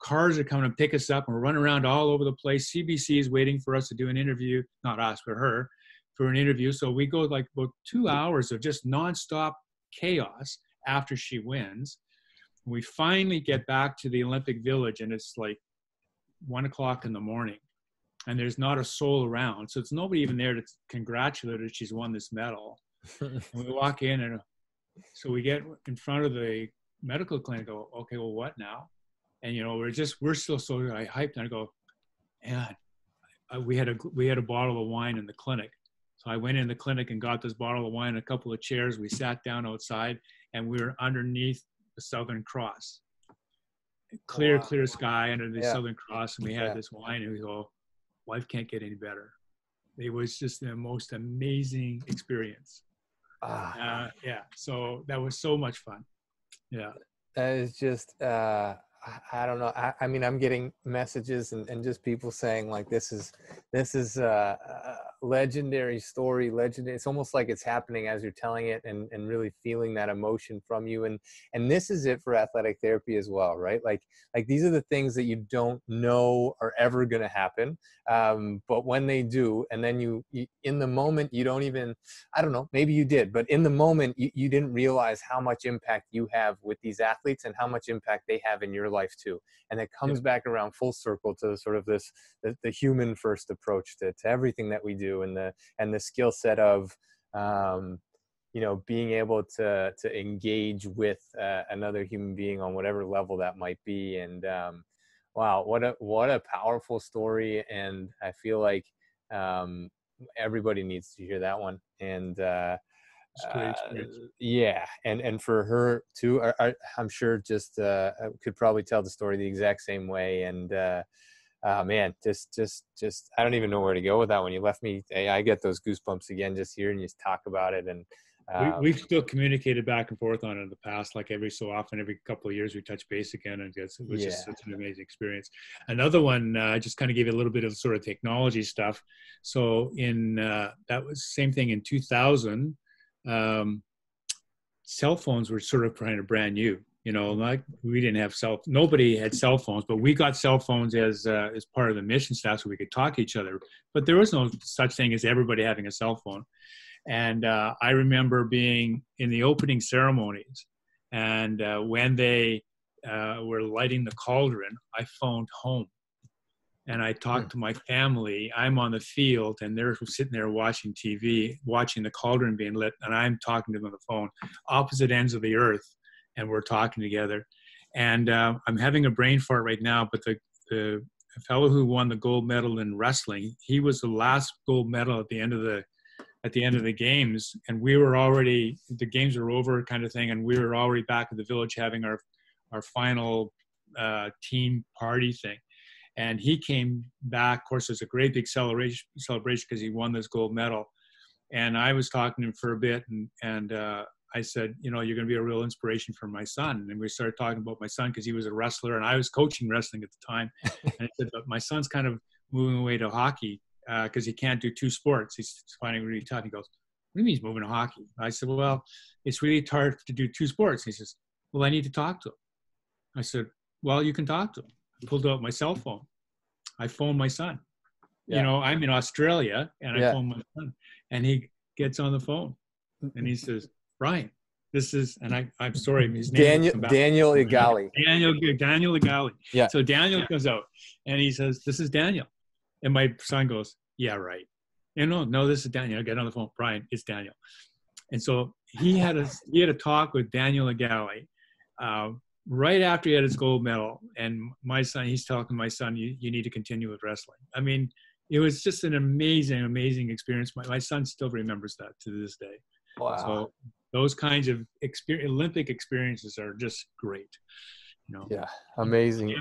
cars are coming to pick us up, and we're running around all over the place. CBC is waiting for us to do an interview, not us, but her, for an interview. So we go like about two hours of just nonstop chaos after she wins. We finally get back to the Olympic Village, and it's like one o'clock in the morning, and there's not a soul around. So it's nobody even there to congratulate her she's won this medal. and we walk in, and so we get in front of the medical clinic. Go, okay, well, what now? And you know, we're just we're still so I hyped, and I go, man, we had a we had a bottle of wine in the clinic. So I went in the clinic and got this bottle of wine, a couple of chairs. We sat down outside, and we were underneath the Southern Cross. Clear, wow. clear sky under the yeah. Southern Cross, and we had yeah. this wine, and we go, life can't get any better. It was just the most amazing experience. Ah. Uh, yeah, so that was so much fun. Yeah. That is just uh, I don't know. I, I, mean, I'm getting messages and, and just people saying like, this is, this is a, a, legendary story. Legendary. It's almost like it's happening as you're telling it and, and really feeling that emotion from you. And, and this is it for athletic therapy as well, right? Like, like these are the things that you don't know are ever going to happen. Um, but when they do, and then you, you, in the moment, you don't even, I don't know, maybe you did, but in the moment you, you didn't realize how much impact you have with these athletes and how much impact they have in your life life too and it comes yeah. back around full circle to sort of this the, the, human first approach to, to everything that we do and the and the skill set of um, you know being able to to engage with uh, another human being on whatever level that might be. And um, wow what a what a powerful story. And i feel like um, everybody needs to hear that one. And uh, uh, yeah, and and for her too, I, I, am sure just uh, could probably tell the story the exact same way. And uh, uh, man, just just just I don't even know where to go with that one. You left me. I get those goosebumps again just hearing you talk about it. And um, we, have still communicated back and forth on it in the past, like every so often, every couple of years, we touch base again, and it's, it was yeah. just such an amazing experience. Another one, uh, I just kind of gave you a little bit of sort of technology stuff. So in uh, that was same thing in 2000 um, cell phones were sort of kind of brand new. You know, like we didn't have cell. Nobody had cell phones, but we got cell phones as uh, as part of the mission staff, so we could talk to each other. But there was no such thing as everybody having a cell phone. And uh, I remember being in the opening ceremonies, and uh, when they uh, were lighting the cauldron, I phoned home and I talked mm. to my family. I'm on the field and they're sitting there watching TV, watching the cauldron being lit, and I'm talking to them on the phone, opposite ends of the earth, and we're talking together. And uh, I'm having a brain fart right now, but the, the fellow who won the gold medal in wrestling, he was the last gold medal at the end of the at the end of the games, and we were already the games were over, kind of thing, and we were already back at the village having our our final uh, team party thing and he came back. Of course, there's a great big celebration celebration because he won this gold medal. And I was talking to him for a bit, and and uh, I said, you know, you're going to be a real inspiration for my son. And we started talking about my son because he was a wrestler, and I was coaching wrestling at the time. and I said, but my son's kind of moving away to hockey because uh, he can't do two sports. He's finding it really tough. He goes, what do you mean he's moving to hockey? I said, well, it's really hard to do two sports. He says, well, I need to talk to him. I said, well, you can talk to him I pulled out my cell phone. I phoned my son. Yeah. You know, I'm in Australia and I yeah. phone my son and he gets on the phone and he says, Brian, this is, and I, I'm sorry, his name Daniel, Daniel Igali. Daniel, Daniel Igali. Yeah. So Daniel comes out and he says, this is Daniel. And my son goes, yeah, right. And no, no, this is Daniel. I get on the phone. Brian, it's Daniel. And so he had a, he had a talk with Daniel Igali uh, right after he had his gold medal and my son he's talking to my son you, you need to continue with wrestling i mean it was just an amazing amazing experience my, my son still remembers that to this day wow. so those kinds of experience, olympic experiences are just great you know yeah amazing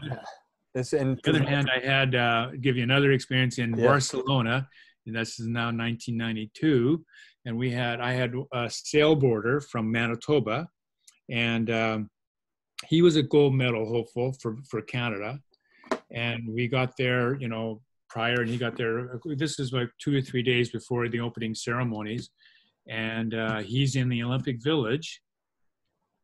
this and on the other hand i had uh, give you another experience in yeah. barcelona and this is now 1992 and we had i had a sailboarder from manitoba and um, he was a gold medal hopeful for for Canada, and we got there, you know, prior, and he got there. This is like two or three days before the opening ceremonies, and uh, he's in the Olympic Village,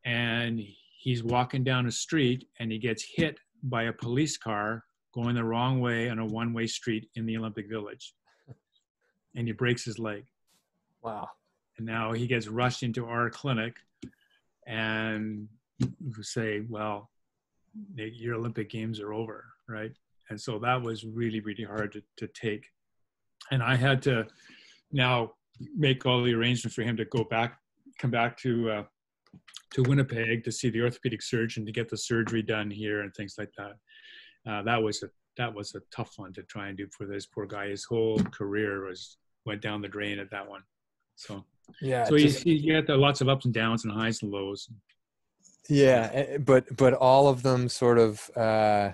and he's walking down a street, and he gets hit by a police car going the wrong way on a one-way street in the Olympic Village, and he breaks his leg. Wow! And now he gets rushed into our clinic, and we say, well, your Olympic Games are over, right? And so that was really, really hard to, to take. And I had to now make all the arrangements for him to go back, come back to uh, to Winnipeg to see the orthopedic surgeon to get the surgery done here and things like that. Uh, that was a that was a tough one to try and do for this poor guy. His whole career was went down the drain at that one. So yeah, so just, you, you get lots of ups and downs and highs and lows. Yeah, eh, but but all of them sort of uh,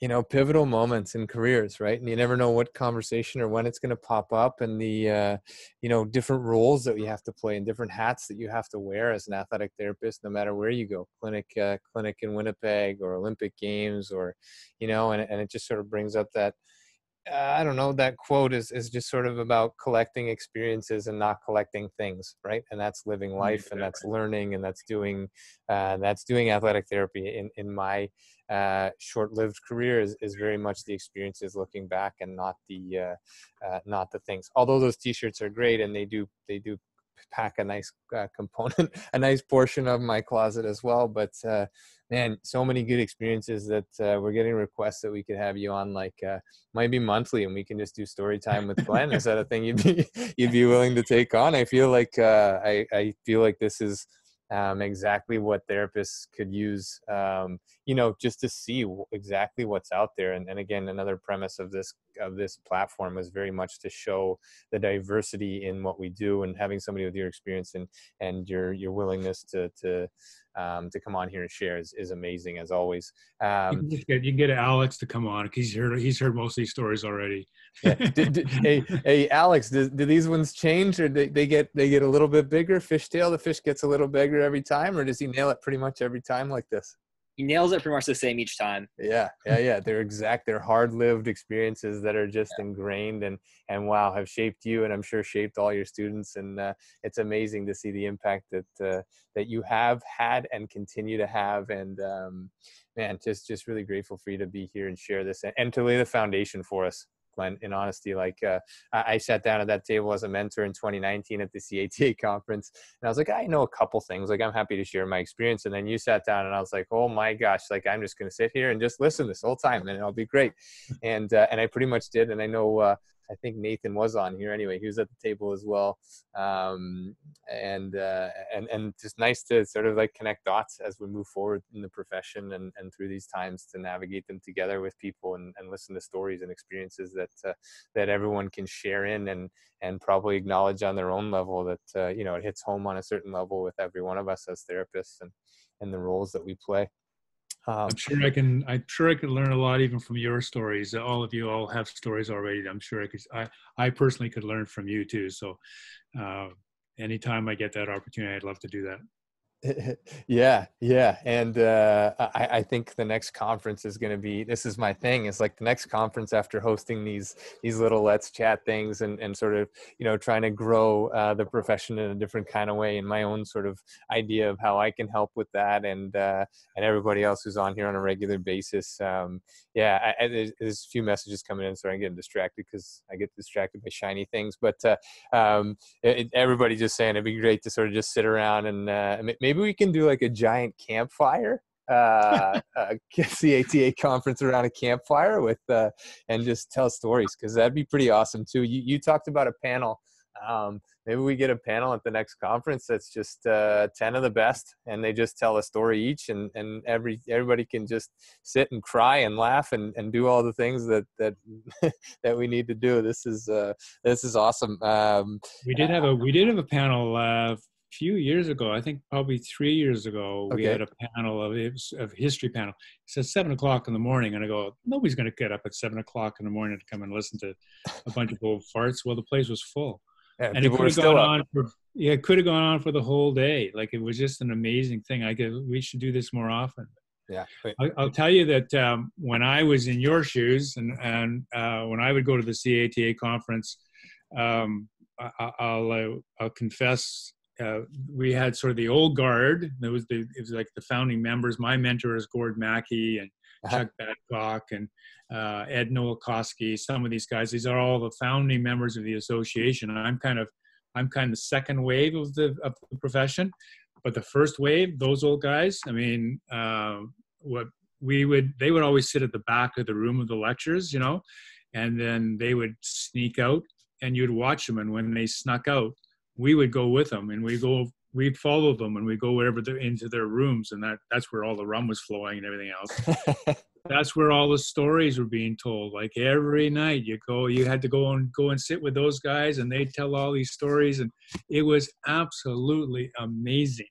you know pivotal moments in careers, right? And you never know what conversation or when it's going to pop up, and the uh, you know different roles that you have to play and different hats that you have to wear as an athletic therapist, no matter where you go, clinic uh, clinic in Winnipeg or Olympic Games, or you know, and and it just sort of brings up that I don't know, that quote is, is just sort of about collecting experiences and not collecting things, right? And that's living life exactly. and that's learning and that's doing, uh, that's doing athletic therapy in, in my uh, short-lived career is, is very much the experiences looking back and not the, uh, uh, not the things. Although those t-shirts are great and they do, they do pack a nice uh, component, a nice portion of my closet as well. But uh, man, so many good experiences that uh, we're getting requests that we could have you on, like uh, might be monthly, and we can just do story time with Glen. is that a thing you'd be you'd be willing to take on? I feel like uh, I I feel like this is um, exactly what therapists could use, um, you know, just to see exactly what's out there. And, and again, another premise of this of this platform was very much to show the diversity in what we do, and having somebody with your experience and and your your willingness to to um, to come on here and share is, is amazing as always. Um, you, can get, you, can get, Alex to come on because he's heard he's heard most of these stories already. yeah. did, did, hey, hey, Alex, do, do these ones change or they, they get they get a little bit bigger? Fishtail, the fish gets a little bigger every time, or does he nail it pretty much every time like this? He nails it pretty much the same each time. Yeah, yeah, yeah. They're exact. They're hard-lived experiences that are just yeah. ingrained and and wow, have shaped you, and I'm sure shaped all your students. And uh, it's amazing to see the impact that uh, that you have had and continue to have. And um, man, just just really grateful for you to be here and share this and, and to lay the foundation for us. Glen, in honesty. Like uh, I, I, sat down at that table as a mentor in 2019 at the CATA conference, and I was like, I know a couple things. Like I'm happy to share my experience. And then you sat down, and I was like, Oh my gosh! Like I'm just going to sit here and just listen this whole time, and it'll be great. And uh, and I pretty much did. And I know uh, I think Nathan was on here anyway. He was at the table as well, um, and uh, and and just nice to sort of like connect dots as we move forward in the profession and and through these times to navigate them together with people and, and listen to stories and experiences that uh, that everyone can share in and and probably acknowledge on their own level that uh, you know it hits home on a certain level with every one of us as therapists and and the roles that we play. Um, I'm sure I can. I'm sure I can learn a lot even from your stories. All of you all have stories already. I'm sure I could. I, I personally could learn from you too. So, uh, anytime I get that opportunity, I'd love to do that. yeah yeah and uh, I, I, think the next conference is going to be this is my thing is like the next conference after hosting these these little let's chat things and, and sort of you know trying to grow uh, the profession in a different kind of way and my own sort of idea of how i can help with that and uh, and everybody else who's on here on a regular basis um, yeah I, I, there's, there's, a few messages coming in so i'm getting distracted because i get distracted by shiny things but uh, um, it, everybody just saying it'd be great to sort of just sit around and uh, maybe maybe we can do like a giant campfire uh, a CATA conference around a campfire with uh, and just tell stories because that'd be pretty awesome too. You you talked about a panel. Um, maybe we get a panel at the next conference that's just uh, 10 of the best and they just tell a story each and, and every everybody can just sit and cry and laugh and, and do all the things that that that we need to do this is uh, this is awesome um, we did have a we did have a panel uh, few years ago, I think probably three years ago, okay. we had a panel of of history panel. It says seven o'clock in the morning, and I go, nobody's going to get up at seven o'clock in the morning to come and listen to a bunch of old farts. Well, the place was full, yeah, and it could have gone up. on for yeah, it could have gone on for the whole day. Like it was just an amazing thing. I could, we should do this more often. Yeah. I, I'll tell you that um, when I was in your shoes and, and uh, when I would go to the CATA conference, um, I, will uh, I'll confess uh, we had sort of the old guard. There was the it was like the founding members. My mentor is Gord Mackey and uh-huh. Chuck Badcock and uh, Ed Nowakowski. Some of these guys. These are all the founding members of the association. And I'm kind of I'm kind of the second wave of the of the profession. But the first wave, those old guys. I mean, uh, what we would they would always sit at the back of the room of the lectures, you know, and then they would sneak out and you'd watch them. And when they snuck out, we would go with them and we go we'd follow them and we go wherever they're into their rooms and that that's where all the rum was flowing and everything else. That's where all the stories were being told. Like every night you go you had to go and go and sit with those guys and they'd tell all these stories and it was absolutely amazing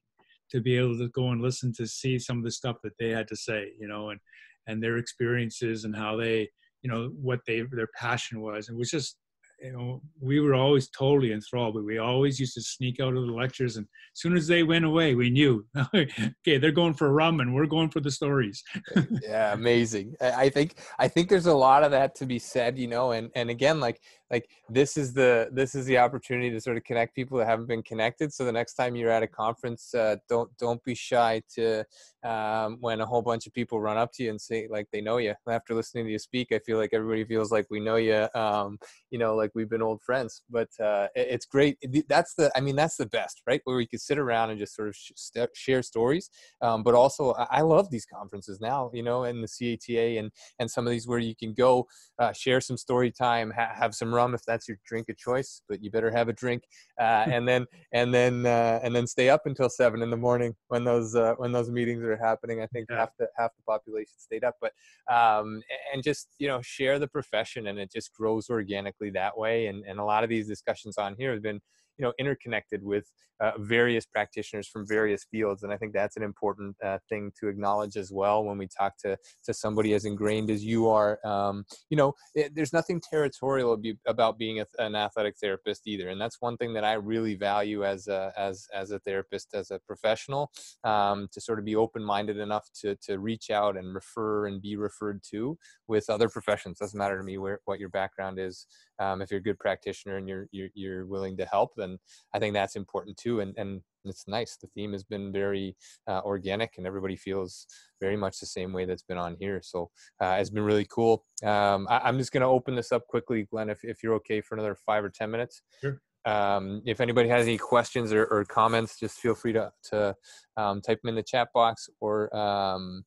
to be able to go and listen to see some of the stuff that they had to say you know and and their experiences and how they you know what they their passion was. It was just you know, we were always totally enthralled, but we always used to sneak out of the lectures. And as soon as they went away, we knew, okay, they're going for rum and we're going for the stories. yeah, amazing. I think I think there's a lot of that to be said, you know, and and again, like like this is the this is the opportunity to sort of connect people that haven't been connected so the next time you're at a conference uh, don't don't be shy to um, when a whole bunch of people run up to you and say like they know you. After listening to you speak i feel like everybody feels like we know you um, you know like we've been old friends. But uh, it's great. That's the i mean that's the best right? Where we could sit around and just sort of share stories. Um, but also i love these conferences now you know and the cata and and some of these where you can go uh, share some story time ha- have some rum if that's your drink of choice, but you better have a drink, uh, and then and then uh, and then stay up until seven in the morning when those uh, when those meetings are happening. I think yeah. half the half the population stayed up, but um, and just you know share the profession, and it just grows organically that way. And and a lot of these discussions on here have been you know interconnected with uh, various practitioners from various fields and i think that's an important uh, thing to acknowledge as well when we talk to to somebody as ingrained as you are. Um, you know it, there's nothing territorial about being a, an athletic therapist either and that's one thing that i really value as a as as a therapist as a professional um, to sort of be open-minded enough to to reach out and refer and be referred to with other professions. Doesn't matter to me where what your background is um, if you're a good practitioner and you're, you're you're willing to help then i think that's important too and and it's nice. The theme has been very uh, organic and everybody feels very much the same way that's been on here. So uh, it's been really cool. Um, I, am just going to open this up quickly glen if, if you're okay for another five or ten minutes. Sure. um, if anybody has any questions or, or comments just feel free to, to um, type them in the chat box or um,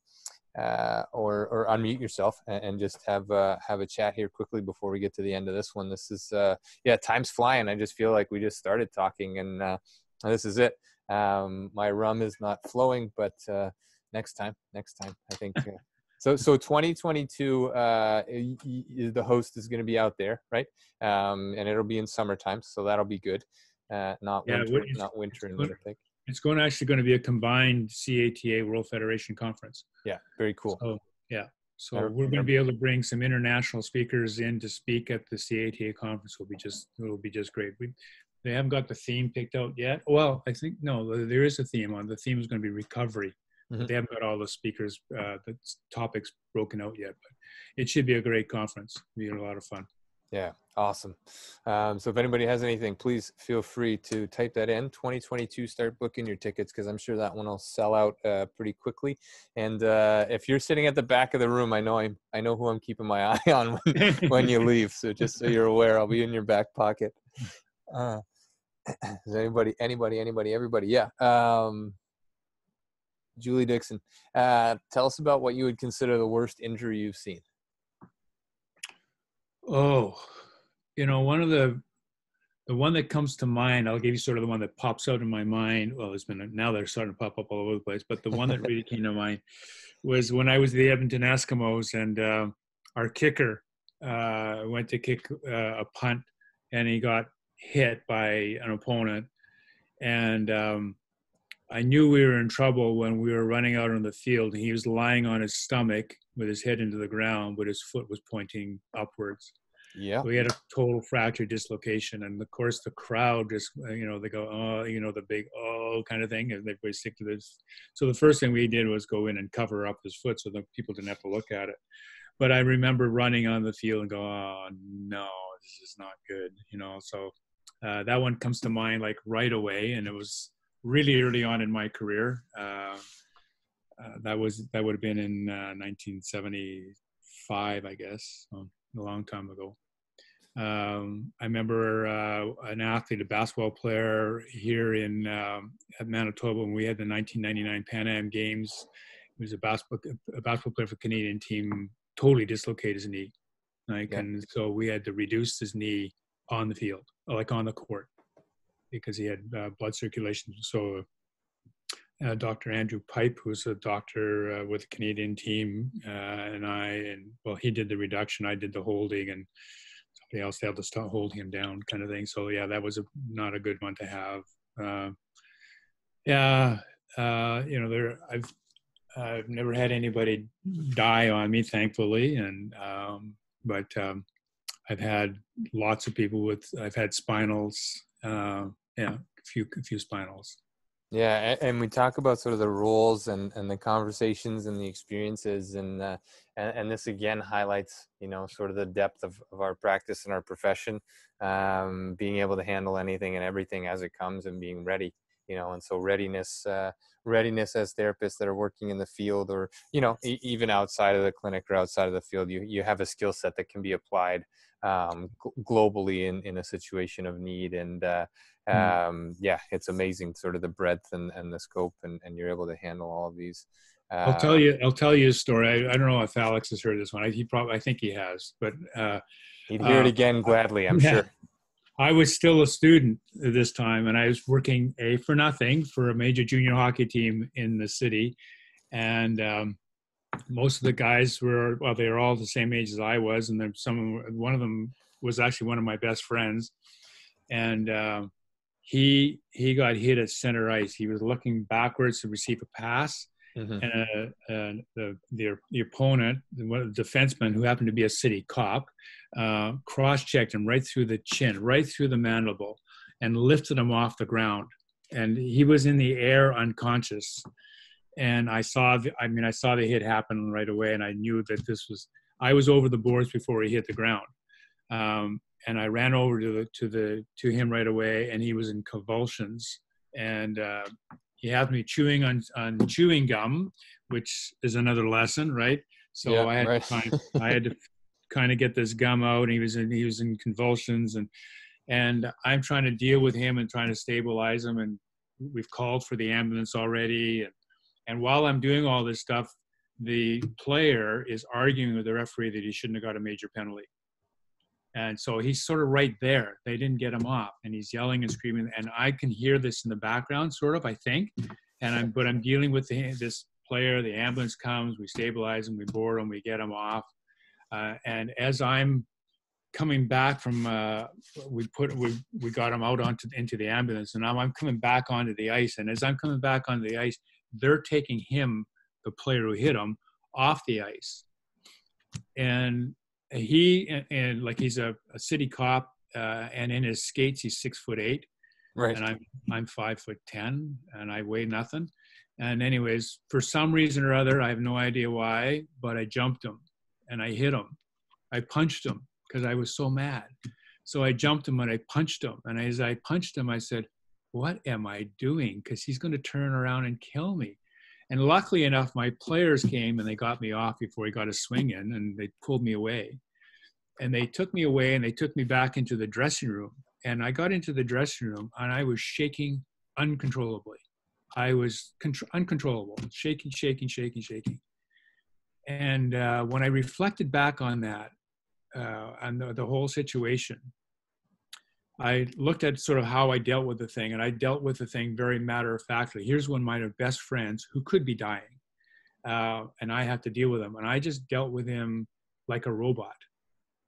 uh, or or unmute yourself and, and just have uh, have a chat here quickly before we get to the end of this one. This is uh, yeah, time's flying. I just feel like we just started talking, and uh, this is it. Um, my rum is not flowing, but uh, next time, next time, I think. Uh, so, so 2022, uh, the host is going to be out there, right? Um, and it'll be in summertime, so that'll be good. Uh, not yeah, winter, not winter and winter. It's going to actually going to be a combined CATA World Federation conference. Yeah, very cool. So, yeah, so we're going to be able to bring some international speakers in to speak at the CATA conference. Will be just it will be just great. We they haven't got the theme picked out yet. Well, I think no, there is a theme on. The theme is going to be recovery. Mm-hmm. They haven't got all the speakers, uh, the topics broken out yet, but it should be a great conference. It'll be a lot of fun. Yeah, awesome. Um, so if anybody has anything, please feel free to type that in. 2022, start booking your tickets because I'm sure that one will sell out uh, pretty quickly. And uh, if you're sitting at the back of the room, I know I'm, I know who I'm keeping my eye on when, when you leave. So just so you're aware, I'll be in your back pocket. Uh, is anybody, anybody, anybody, everybody? Yeah. Um, Julie Dixon, uh, tell us about what you would consider the worst injury you've seen. Oh, you know, one of the the one that comes to mind, I'll give you sort of the one that pops out in my mind. Well, it's been now they're starting to pop up all over the place, but the one that really came to mind was when I was the Edmonton Eskimos and uh, our kicker uh, went to kick uh, a punt and he got hit by an opponent, and um, I knew we were in trouble when we were running out on the field. He was lying on his stomach with his head into the ground, but his foot was pointing upwards. Yeah. We had a total fracture dislocation. And of course, the crowd just, you know, they go, oh, you know, the big, oh, kind of thing. And they stick to this. So the first thing we did was go in and cover up his foot so that people didn't have to look at it. But I remember running on the field and go, oh, no, this is not good, you know. So uh, that one comes to mind like right away. And it was really early on in my career. Uh, uh, that was that would have been in 1975, uh, I guess, a long time ago. Um, I remember uh, an athlete, a basketball player here in um, at Manitoba when we had the 1999 Pan Am Games. He was a basketball a basketball player for the Canadian team. Totally dislocated his knee, like, yeah. and so we had to reduce his knee on the field, like on the court, because he had uh, blood circulation. So uh, Dr. Andrew Pipe, who's a doctor uh, with the Canadian team, uh, and I, and well, he did the reduction, I did the holding, and somebody else had to start holding him down, kind of thing. So yeah, that was a, not a good one to have. Uh, yeah, you know, there I've I've never had anybody die on me, thankfully, and um, but um, I've had lots of people with I've had spinals, yeah, a few a few spinals. Yeah, and we talk about sort of the roles and, and the conversations and the experiences, and, uh, and and this again highlights you know sort of the depth of, of our practice and our profession, um, being able to handle anything and everything as it comes and being ready, you know, and so readiness, uh, readiness as therapists that are working in the field or you know e- even outside of the clinic or outside of the field, you you have a skill set that can be applied um, globally in in a situation of need and. Uh, Hmm. um, yeah, it's amazing sort of the breadth and, and the scope, and, and you're able to handle all of these. Uh, I'll tell you. I'll tell you a story. I, I, don't know if Alex has heard this one. I, he probably. I think he has. But uh, he'd hear uh, it again gladly. I'm yeah. sure. I was still a student at this time, and I was working a for nothing for a major junior hockey team in the city, and um, most of the guys were well, they were all the same age as I was, and then some one of them was actually one of my best friends, and uh, he he got hit at center ice. He was looking backwards to receive a pass, mm-hmm. and uh, uh, the, the the opponent, the defenseman who happened to be a city cop, uh, cross-checked him right through the chin, right through the mandible, and lifted him off the ground. And he was in the air, unconscious. And I saw, the, I mean, I saw the hit happen right away, and I knew that this was. I was over the boards before he hit the ground. Um, and I ran over to the to the to him right away, and he was in convulsions, and uh, he had me chewing on on chewing gum, which is another lesson, right? So yeah, I had right. to kind I had to kind of get this gum out, and he was in he was in convulsions, and and I'm trying to deal with him and trying to stabilize him, and we've called for the ambulance already, and and while I'm doing all this stuff, the player is arguing with the referee that he shouldn't have got a major penalty and so he's sort of right there. They didn't get him off, and he's yelling and screaming. And I can hear this in the background, sort of, I think. And I'm, but I'm dealing with the, this player. The ambulance comes, we stabilize him, we board him, we get him off. Uh, and as I'm coming back from, uh, we put, we, we got him out onto into the ambulance, and now I'm coming back onto the ice. And as I'm coming back onto the ice, they're taking him, the player who hit him, off the ice. And he and, and like he's a, a city cop, uh, and in his skates he's six foot eight, right? And I'm I'm five foot ten, and I weigh nothing. And anyways, for some reason or other, I have no idea why, but I jumped him and I hit him. I punched him because I was so mad. So I jumped him and I punched him. And as I punched him, I said, "What am I doing?" Because he's going to turn around and kill me. And luckily enough, my players came and they got me off before he got a swing in and they pulled me away. And they took me away and they took me back into the dressing room. And I got into the dressing room and I was shaking uncontrollably. I was uncontrollable, shaking, shaking, shaking, shaking. And uh, when I reflected back on that, uh, and the, the whole situation, I looked at sort of how I dealt with the thing, and I dealt with the thing very matter of factly. Here's one of my best friends who could be dying, uh, and I have to deal with him, and I just dealt with him like a robot.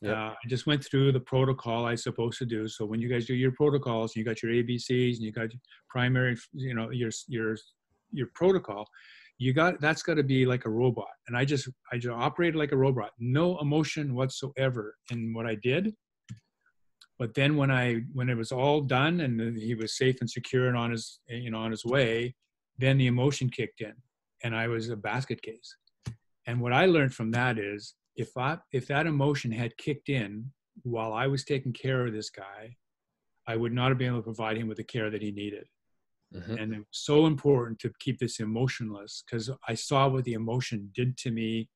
Yep. Uh, I just went through the protocol I supposed to do. So when you guys do your protocols, you got your ABCs and you got your primary, you know, your your your protocol. you got that's got to be like a robot and i just i just operated like a robot no emotion whatsoever in what i did but then when i when it was all done and he was safe and secure and on his you know on his way then the emotion kicked in and i was a basket case and what i learned from that is if i if that emotion had kicked in while i was taking care of this guy i would not have been able to provide him with the care that he needed Mm-hmm. And it was so important to keep this emotionless because I saw what the emotion did to me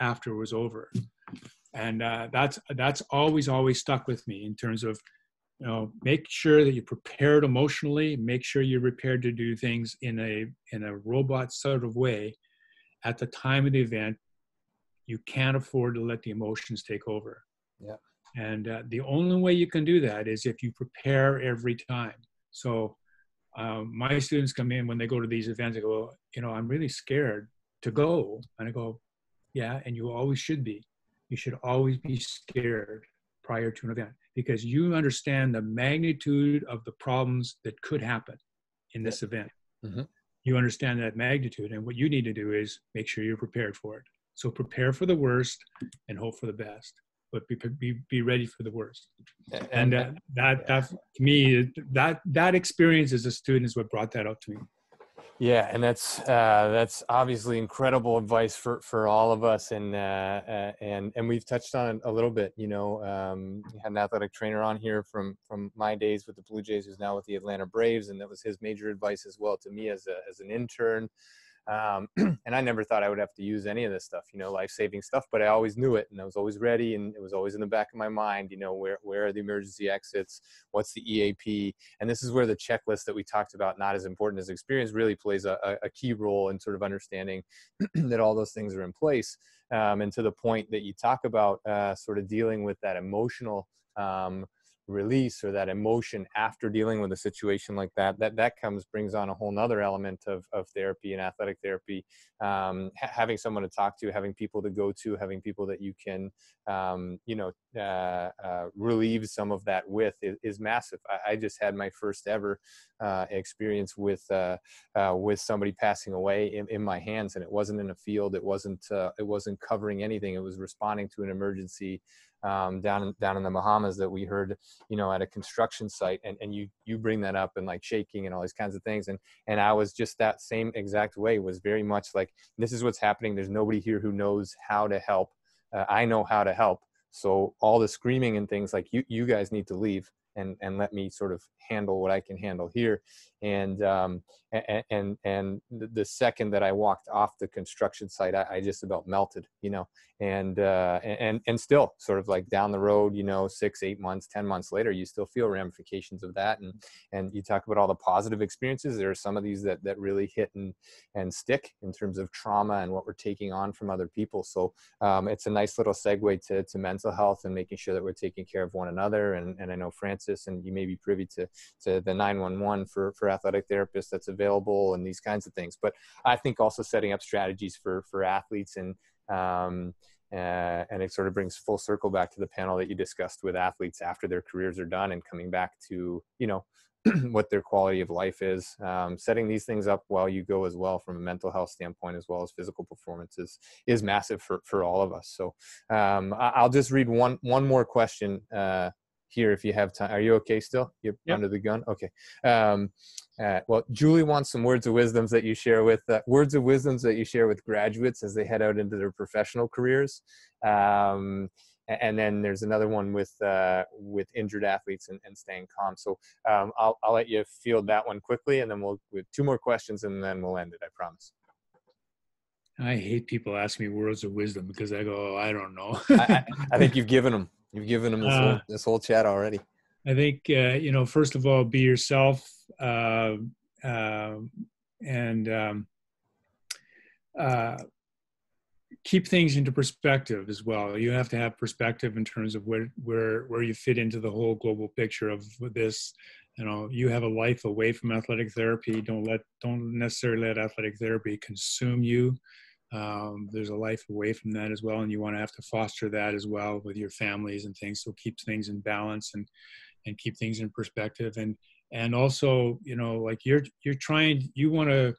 after it was over. And uh, that's that's always always stuck with me in terms of you know make sure that you're prepared emotionally make sure you're prepared to do things in a in a robot sort of way at the time of the event you can't afford to let the emotions take over yeah and uh, the only way you can do that is if you prepare every time so um, my students come in when they go to these events. They go, you know, I'm really scared to go, and I go, yeah, and you always should be. You should always be scared prior to an event because you understand the magnitude of the problems that could happen in this event. Mm-hmm. You understand that magnitude, and what you need to do is make sure you're prepared for it. So prepare for the worst and hope for the best but be, be, be ready for the worst. And, uh, that, that to me, that, that experience as a student is what brought that up to me. Yeah, and that's uh, that's obviously incredible advice for, for all of us, and uh, uh, and and we've touched on it a little bit. You know, um, we had an athletic trainer on here from from my days with the Blue Jays, who's now with the Atlanta Braves, and that was his major advice as well to me as a as an intern um, and I never thought I would have to use any of this stuff, you know, life saving stuff, but I always knew it and I was always ready and it was always in the back of my mind, you know, where, where are the emergency exits? What's the EAP? And this is where the checklist that we talked about, not as important as experience, really plays a, a key role in sort of understanding that all those things are in place. Um, and to the point that you talk about uh, sort of dealing with that emotional um, release or that emotion after dealing with a situation like that that that comes brings on a whole nother element of, of therapy and athletic therapy. Um, ha- having someone to talk to having people to go to having people that you can um, you know uh, uh, relieve some of that with is, is massive. I, I, just had my first ever uh, experience with uh, uh, with somebody passing away in, in, my hands and it wasn't in a field it wasn't uh, it wasn't covering anything it was responding to an emergency um, down in, down in the Bahamas that we heard, you know, at a construction site, and, and you you bring that up and like shaking and all these kinds of things, and and I was just that same exact way. Was very much like this is what's happening. There's nobody here who knows how to help. Uh, I know how to help. So all the screaming and things like you you guys need to leave and and let me sort of handle what I can handle here. And um, and and, the second that I walked off the construction site, I, I just about melted, you know. And uh, and and still, sort of like down the road, you know, six, eight months, ten months later, you still feel ramifications of that. And and you talk about all the positive experiences. There are some of these that that really hit and and stick in terms of trauma and what we're taking on from other people. So um, it's a nice little segue to to mental health and making sure that we're taking care of one another. And and I know Francis and you may be privy to to the 911 for for athletic therapists that's available and these kinds of things. But I think also setting up strategies for for athletes and um, uh, and it sort of brings full circle back to the panel that you discussed with athletes after their careers are done and coming back to you know what their quality of life is um, setting these things up while you go as well from a mental health standpoint as well as physical performance is, is massive for, for all of us so um, i'll just read one one more question uh, here if you have time. Are you okay still? You're yep. under the gun? Okay. Um, uh, well, Julie wants some words of wisdoms that you share with uh, words of wisdoms that you share with graduates as they head out into their professional careers. Um, and then there's another one with uh, with injured athletes and, and staying calm. So um, I'll I'll let you field that one quickly, and then we'll with two more questions, and then we'll end it. I promise. I hate people ask me words of wisdom because I go, oh, I don't know. I, I, think you've given them. You've given them this, uh, whole, this whole chat already. I think uh, you know. First of all, be yourself, uh, and um, uh, keep things into perspective as well. You have to have perspective in terms of where where where you fit into the whole global picture of this. You know, you have a life away from athletic therapy. Don't let don't necessarily let athletic therapy consume you. Um, there's a life away from that as well, and you want to have to foster that as well with your families and things. So keep things in balance and and keep things in perspective. And and also, you know, like you're you're trying, you want to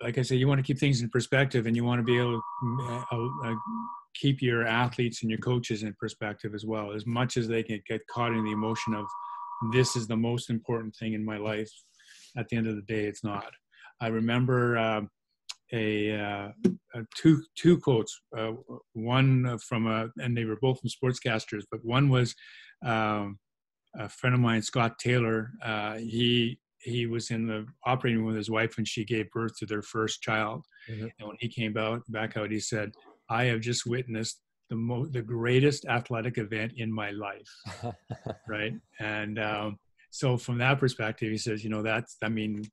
like I say, you want to keep things in perspective, and you want to be able to uh, uh, keep your athletes and your coaches in perspective as well. As much as they can get caught in the emotion of this is the most important thing in my life, at the end of the day, it's not. I remember uh, a, uh, a, two two quotes. Uh, one from a, and they were both from sportscasters, but one was um, a friend of mine, Scott Taylor. Uh, he he was in the operating room with his wife when she gave birth to their first child. Mm-hmm. And when he came out back out, he said, "I have just witnessed the mo- the greatest athletic event in my life." right, and um, so from that perspective, he says, "You know, that's I mean,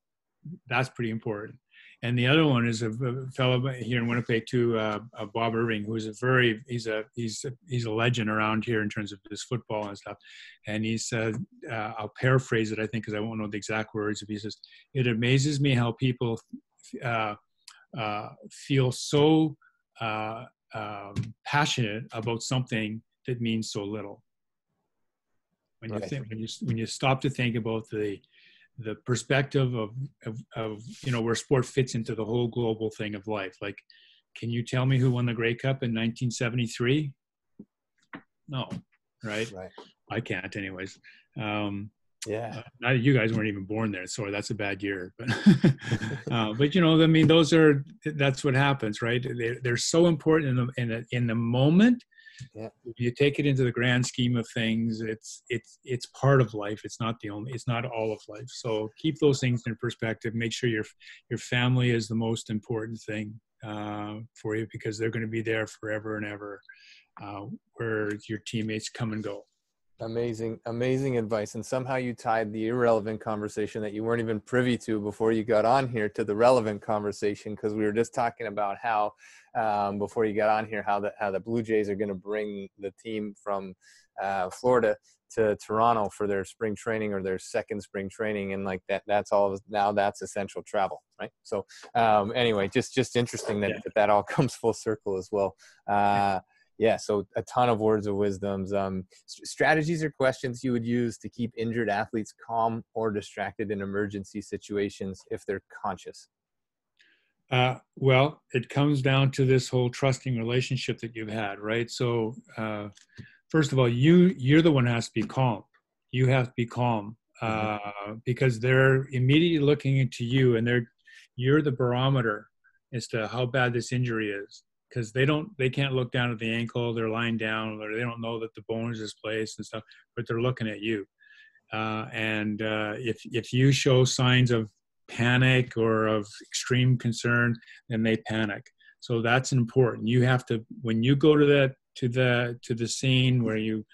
that's pretty important." And the other one is a, fellow here in Winnipeg too, uh, uh, Bob Irving, who's a very he's a he's a, he's a legend around here in terms of his football and stuff. And he said, uh, I'll paraphrase it, I think, because I won't know the exact words. He says, "It amazes me how people uh, uh, feel so uh, um, passionate about something that means so little." When you think when you when you stop to think about the the perspective of, of, of you know where sport fits into the whole global thing of life. Like can you tell me who won the Grey Cup in 1973 no right, right. i can't anyways. Um, yeah. uh, you guys weren't even born there so that's a bad year but uh, but you know i mean those are that's what happens right? They're, they're so important in the in the, in the moment yeah. you take it into the grand scheme of things it's it's it's part of life. It's not the only it's not all of life. So keep those things in perspective. Make sure your your family is the most important thing uh, for you because they're going to be there forever and ever uh, where your teammates come and go Amazing, amazing advice. And somehow you tied the irrelevant conversation that you weren't even privy to before you got on here to the relevant conversation because we were just talking about how um, before you got on here how the how the Blue Jays are going to bring the team from uh, Florida to Toronto for their spring training or their second spring training and like that that's all now that's essential travel right so um, anyway just just interesting that, yeah. that, that all comes full circle as well uh, yeah, so a ton of words of wisdoms. Um, strategies or questions you would use to keep injured athletes calm or distracted in emergency situations if they're conscious. Uh, well, it comes down to this whole trusting relationship that you've had, right? So, uh, first of all, you you're the one who has to be calm. You have to be calm mm-hmm. uh, because they're immediately looking into you, and they're you're the barometer as to how bad this injury is because they don't they can't look down at the ankle they're lying down or they don't know that the bone is displaced and stuff but they're looking at you. Uh, and uh, if if you show signs of panic or of extreme concern then they panic. So that's important. You have to when you go to that to the to the scene where you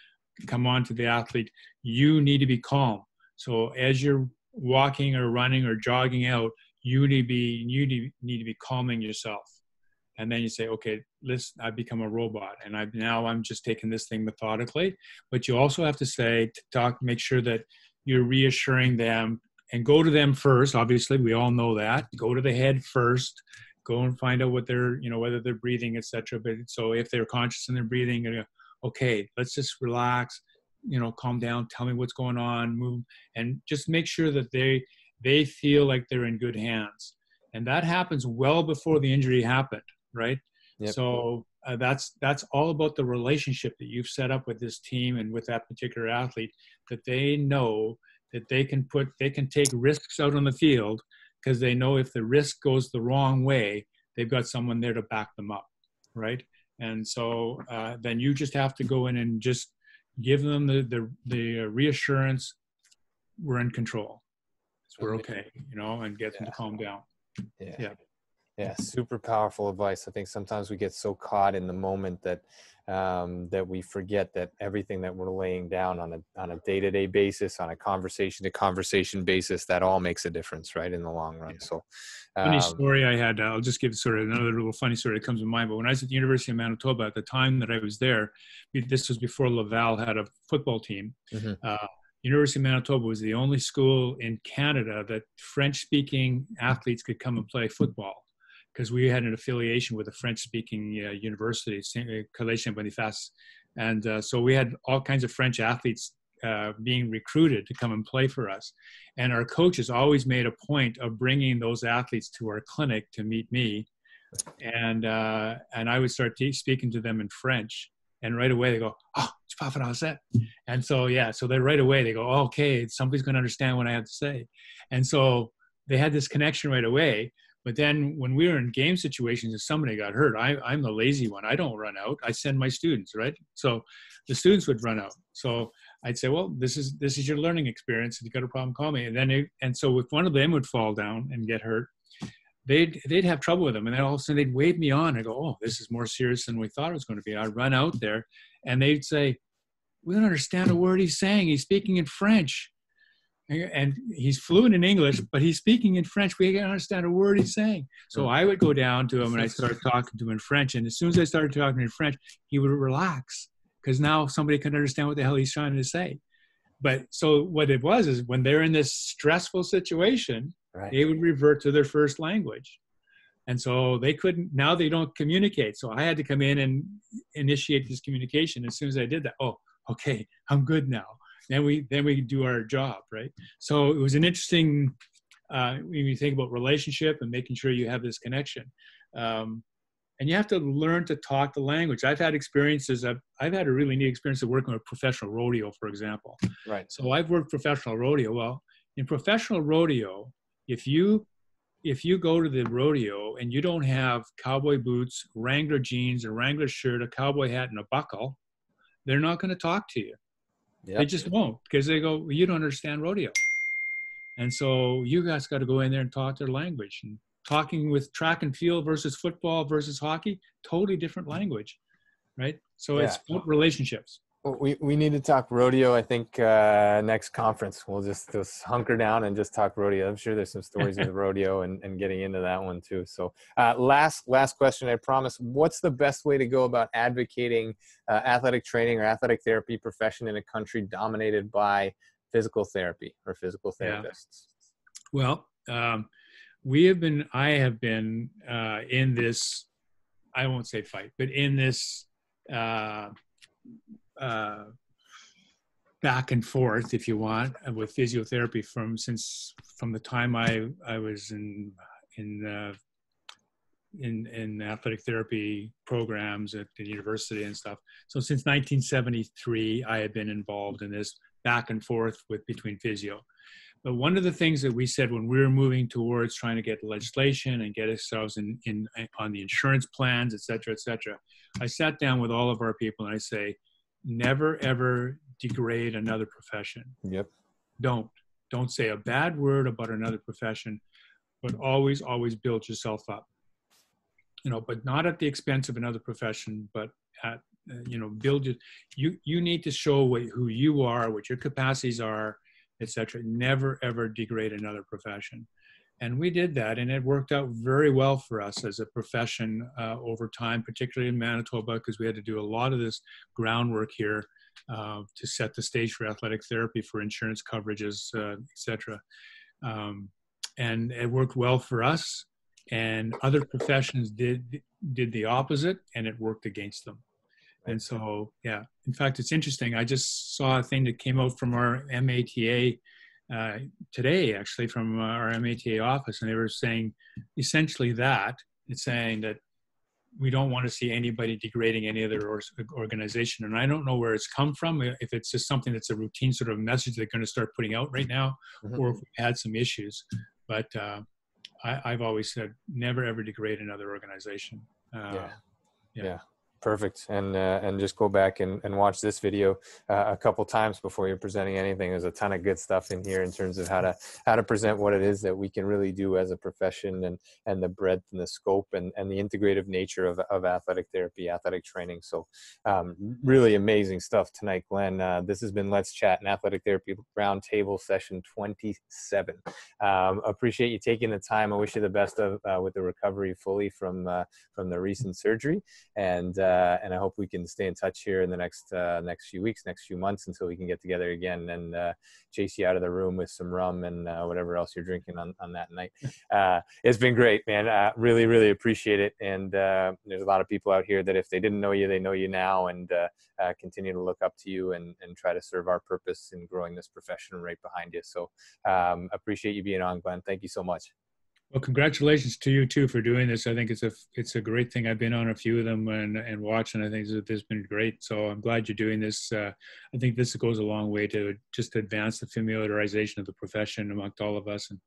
come on to the athlete you need to be calm. So as you're walking or running or jogging out you need to be you need to be calming yourself and then you say okay listen i've become a robot and i now i'm just taking this thing methodically. But you also have to say to talk make sure that you're reassuring them and go to them first. Obviously we all know that. Go to the head first. Go and find out what they're you know whether they're breathing etc but so if they're conscious and they're breathing okay let's just relax you know calm down tell me what's going on move and just make sure that they they feel like they're in good hands. And that happens well before the injury happened right? Yep. So uh, that's that's all about the relationship that you've set up with this team and with that particular athlete. That they know that they can put they can take risks out on the field because they know if the risk goes the wrong way, they've got someone there to back them up, right? And so uh, then you just have to go in and just give them the the, the reassurance we're in control. we're okay, you know, and get yeah. them to calm down. Yeah. yeah yeah super powerful advice. I think sometimes we get so caught in the moment that um, that we forget that everything that we're laying down on a on a day-to-day basis on a conversation to conversation basis that all makes a difference right in the long run. So um, funny story i had i'll just give sort of another little funny story that comes to mind but when i was at the university of manitoba at the time that i was there this was before laval had a football team mm-hmm. uh, University of Manitoba was the only school in Canada that French speaking athletes could come and play football because we had an affiliation with a French-speaking uh, university, Collège Saint Boniface, and uh, so we had all kinds of French athletes uh, being recruited to come and play for us. And our coaches always made a point of bringing those athletes to our clinic to meet me. And, uh, and I would start te- speaking to them in French. And right away they go, oh, it's pas français. And so, yeah, so they right away they go, oh, okay, somebody's going to understand what I have to say. And so they had this connection right away. But then when we were in game situations, if somebody got hurt, I, I'm the lazy one. I don't run out. I send my students, right? So the students would run out. So I'd say, well, this is this is your learning experience. If you got a problem, call me. And then it, and so if one of them would fall down and get hurt, they'd they'd have trouble with them, and then all of a sudden they'd wave me on. I go, oh, this is more serious than we thought it was going to be. I'd run out there, and they'd say, we don't understand a word he's saying. He's speaking in French and he's fluent in English, but he's speaking in French. We can't understand a word he's saying. So I would go down to him and I started talking to him in French. And as soon as I started talking in French, he would relax because now somebody can understand what the hell he's trying to say. But so what it was is when they're in this stressful situation, right. they would revert to their first language. And so they couldn't, now they don't communicate. So I had to come in and initiate this communication. As soon as I did that, oh, okay, I'm good now then we then we do our job right? So it was an interesting uh, when you think about relationship and making sure you have this connection. Um, and you have to learn to talk the language. I've had experiences I've, I've had a really neat experience of working with professional rodeo for example. Right. So i've worked professional rodeo. Well in professional rodeo if you if you go to the rodeo and you don't have cowboy boots wrangler jeans a wrangler shirt a cowboy hat and a buckle they're not going to talk to you Yep. They just won't because they go, well, you don't understand rodeo. And so you guys got to go in there and talk their language. And talking with track and field versus football versus hockey, totally different mm. language, right? So yeah. it's relationships we we need to talk rodeo. I think uh, next conference we'll just just hunker down and just talk rodeo. I'm sure there's some stories of the rodeo and, and getting into that one too. So uh, last last question, I promise. What's the best way to go about advocating uh, athletic training or athletic therapy profession in a country dominated by physical therapy or physical therapists? Yeah. Well, um, we have been. I have been uh, in this. I won't say fight, but in this uh, back and forth, if you want, uh, with physiotherapy from since from the time I I was in in uh, in in athletic therapy programs at the university and stuff. So since 1973, I had been involved in this back and forth with between physio. But one of the things that we said when we were moving towards trying to get legislation and get ourselves in, in on the insurance plans, et cetera, et cetera, I sat down with all of our people and I say, never ever degrade another profession. Yep. Don't. Don't say a bad word about another profession, but always, always build yourself up. You know, but not at the expense of another profession, but at uh, you know, build it. You you need to show what, who you are, what your capacities are, etc. Never ever degrade another profession and we did that and it worked out very well for us as a profession uh, over time particularly in manitoba because we had to do a lot of this groundwork here uh, to set the stage for athletic therapy for insurance coverages uh, etc um, and it worked well for us and other professions did did the opposite and it worked against them. And so yeah. In fact it's interesting i just saw a thing that came out from our MATA uh, today, actually, from our MATA office, and they were saying essentially that it's saying that we don't want to see anybody degrading any other or, organization. And I don't know where it's come from, if it's just something that's a routine sort of message they're going to start putting out right now, mm-hmm. or if we had some issues. But uh, I, have always said never ever degrade another organization. Uh, yeah. yeah. yeah perfect. And uh, and just go back and, and watch this video uh, a couple times before you're presenting anything. There's a ton of good stuff in here in terms of how to how to present what it is that we can really do as a profession and and the breadth and the scope and, and the integrative nature of, of athletic therapy athletic training. So um, really amazing stuff tonight glen. Uh, this has been let's chat an athletic therapy roundtable session 27 um, appreciate you taking the time. I wish you the best of uh, with the recovery fully from uh, from the recent surgery. And uh, and I hope we can stay in touch here in the next uh, next few weeks, next few months, until we can get together again and uh, chase you out of the room with some rum and uh, whatever else you're drinking on on that night. Uh, it's been great, man. Uh, really, really appreciate it. And there's a lot of people out here that if they didn't know you, they know you now, and continue to look up to you and and try to serve our purpose in growing this profession right behind you. So um, appreciate you being on, Glen. Thank you so much. Well, congratulations to you too for doing this. I think it's a it's a great thing. I've been on a few of them and and watching. I think this has been great. So I'm glad you're doing this. Uh, I think this goes a long way to just advance the familiarization of the profession amongst all of us. And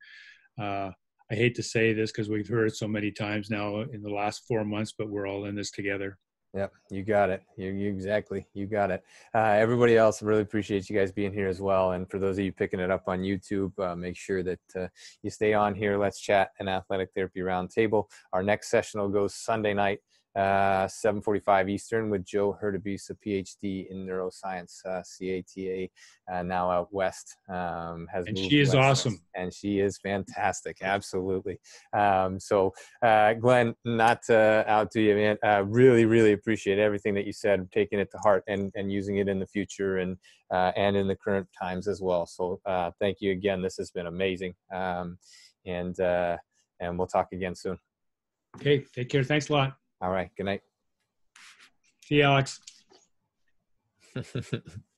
uh, I hate to say this because we've heard it so many times now in the last four months, but we're all in this together. Yep, you got it. You, you exactly. You got it. Uh, everybody else, really appreciate you guys being here as well. And for those of you picking it up on YouTube, uh, make sure that uh, you stay on here. Let's chat an athletic therapy roundtable. Our next session will go Sunday night uh, 7:45 Eastern with Joe Hurtubise, a PhD in neuroscience, uh, CATA, uh, now out west. Um, has and she is awesome, and she is fantastic, absolutely. Um, so, uh, Glen, not out to outdo you, man. Uh, really, really appreciate everything that you said, taking it to heart and and using it in the future and uh, and in the current times as well. So, uh, thank you again. This has been amazing, um, and uh, and we'll talk again soon. Okay, take care. Thanks a lot. All right. Good night. See you, Alex.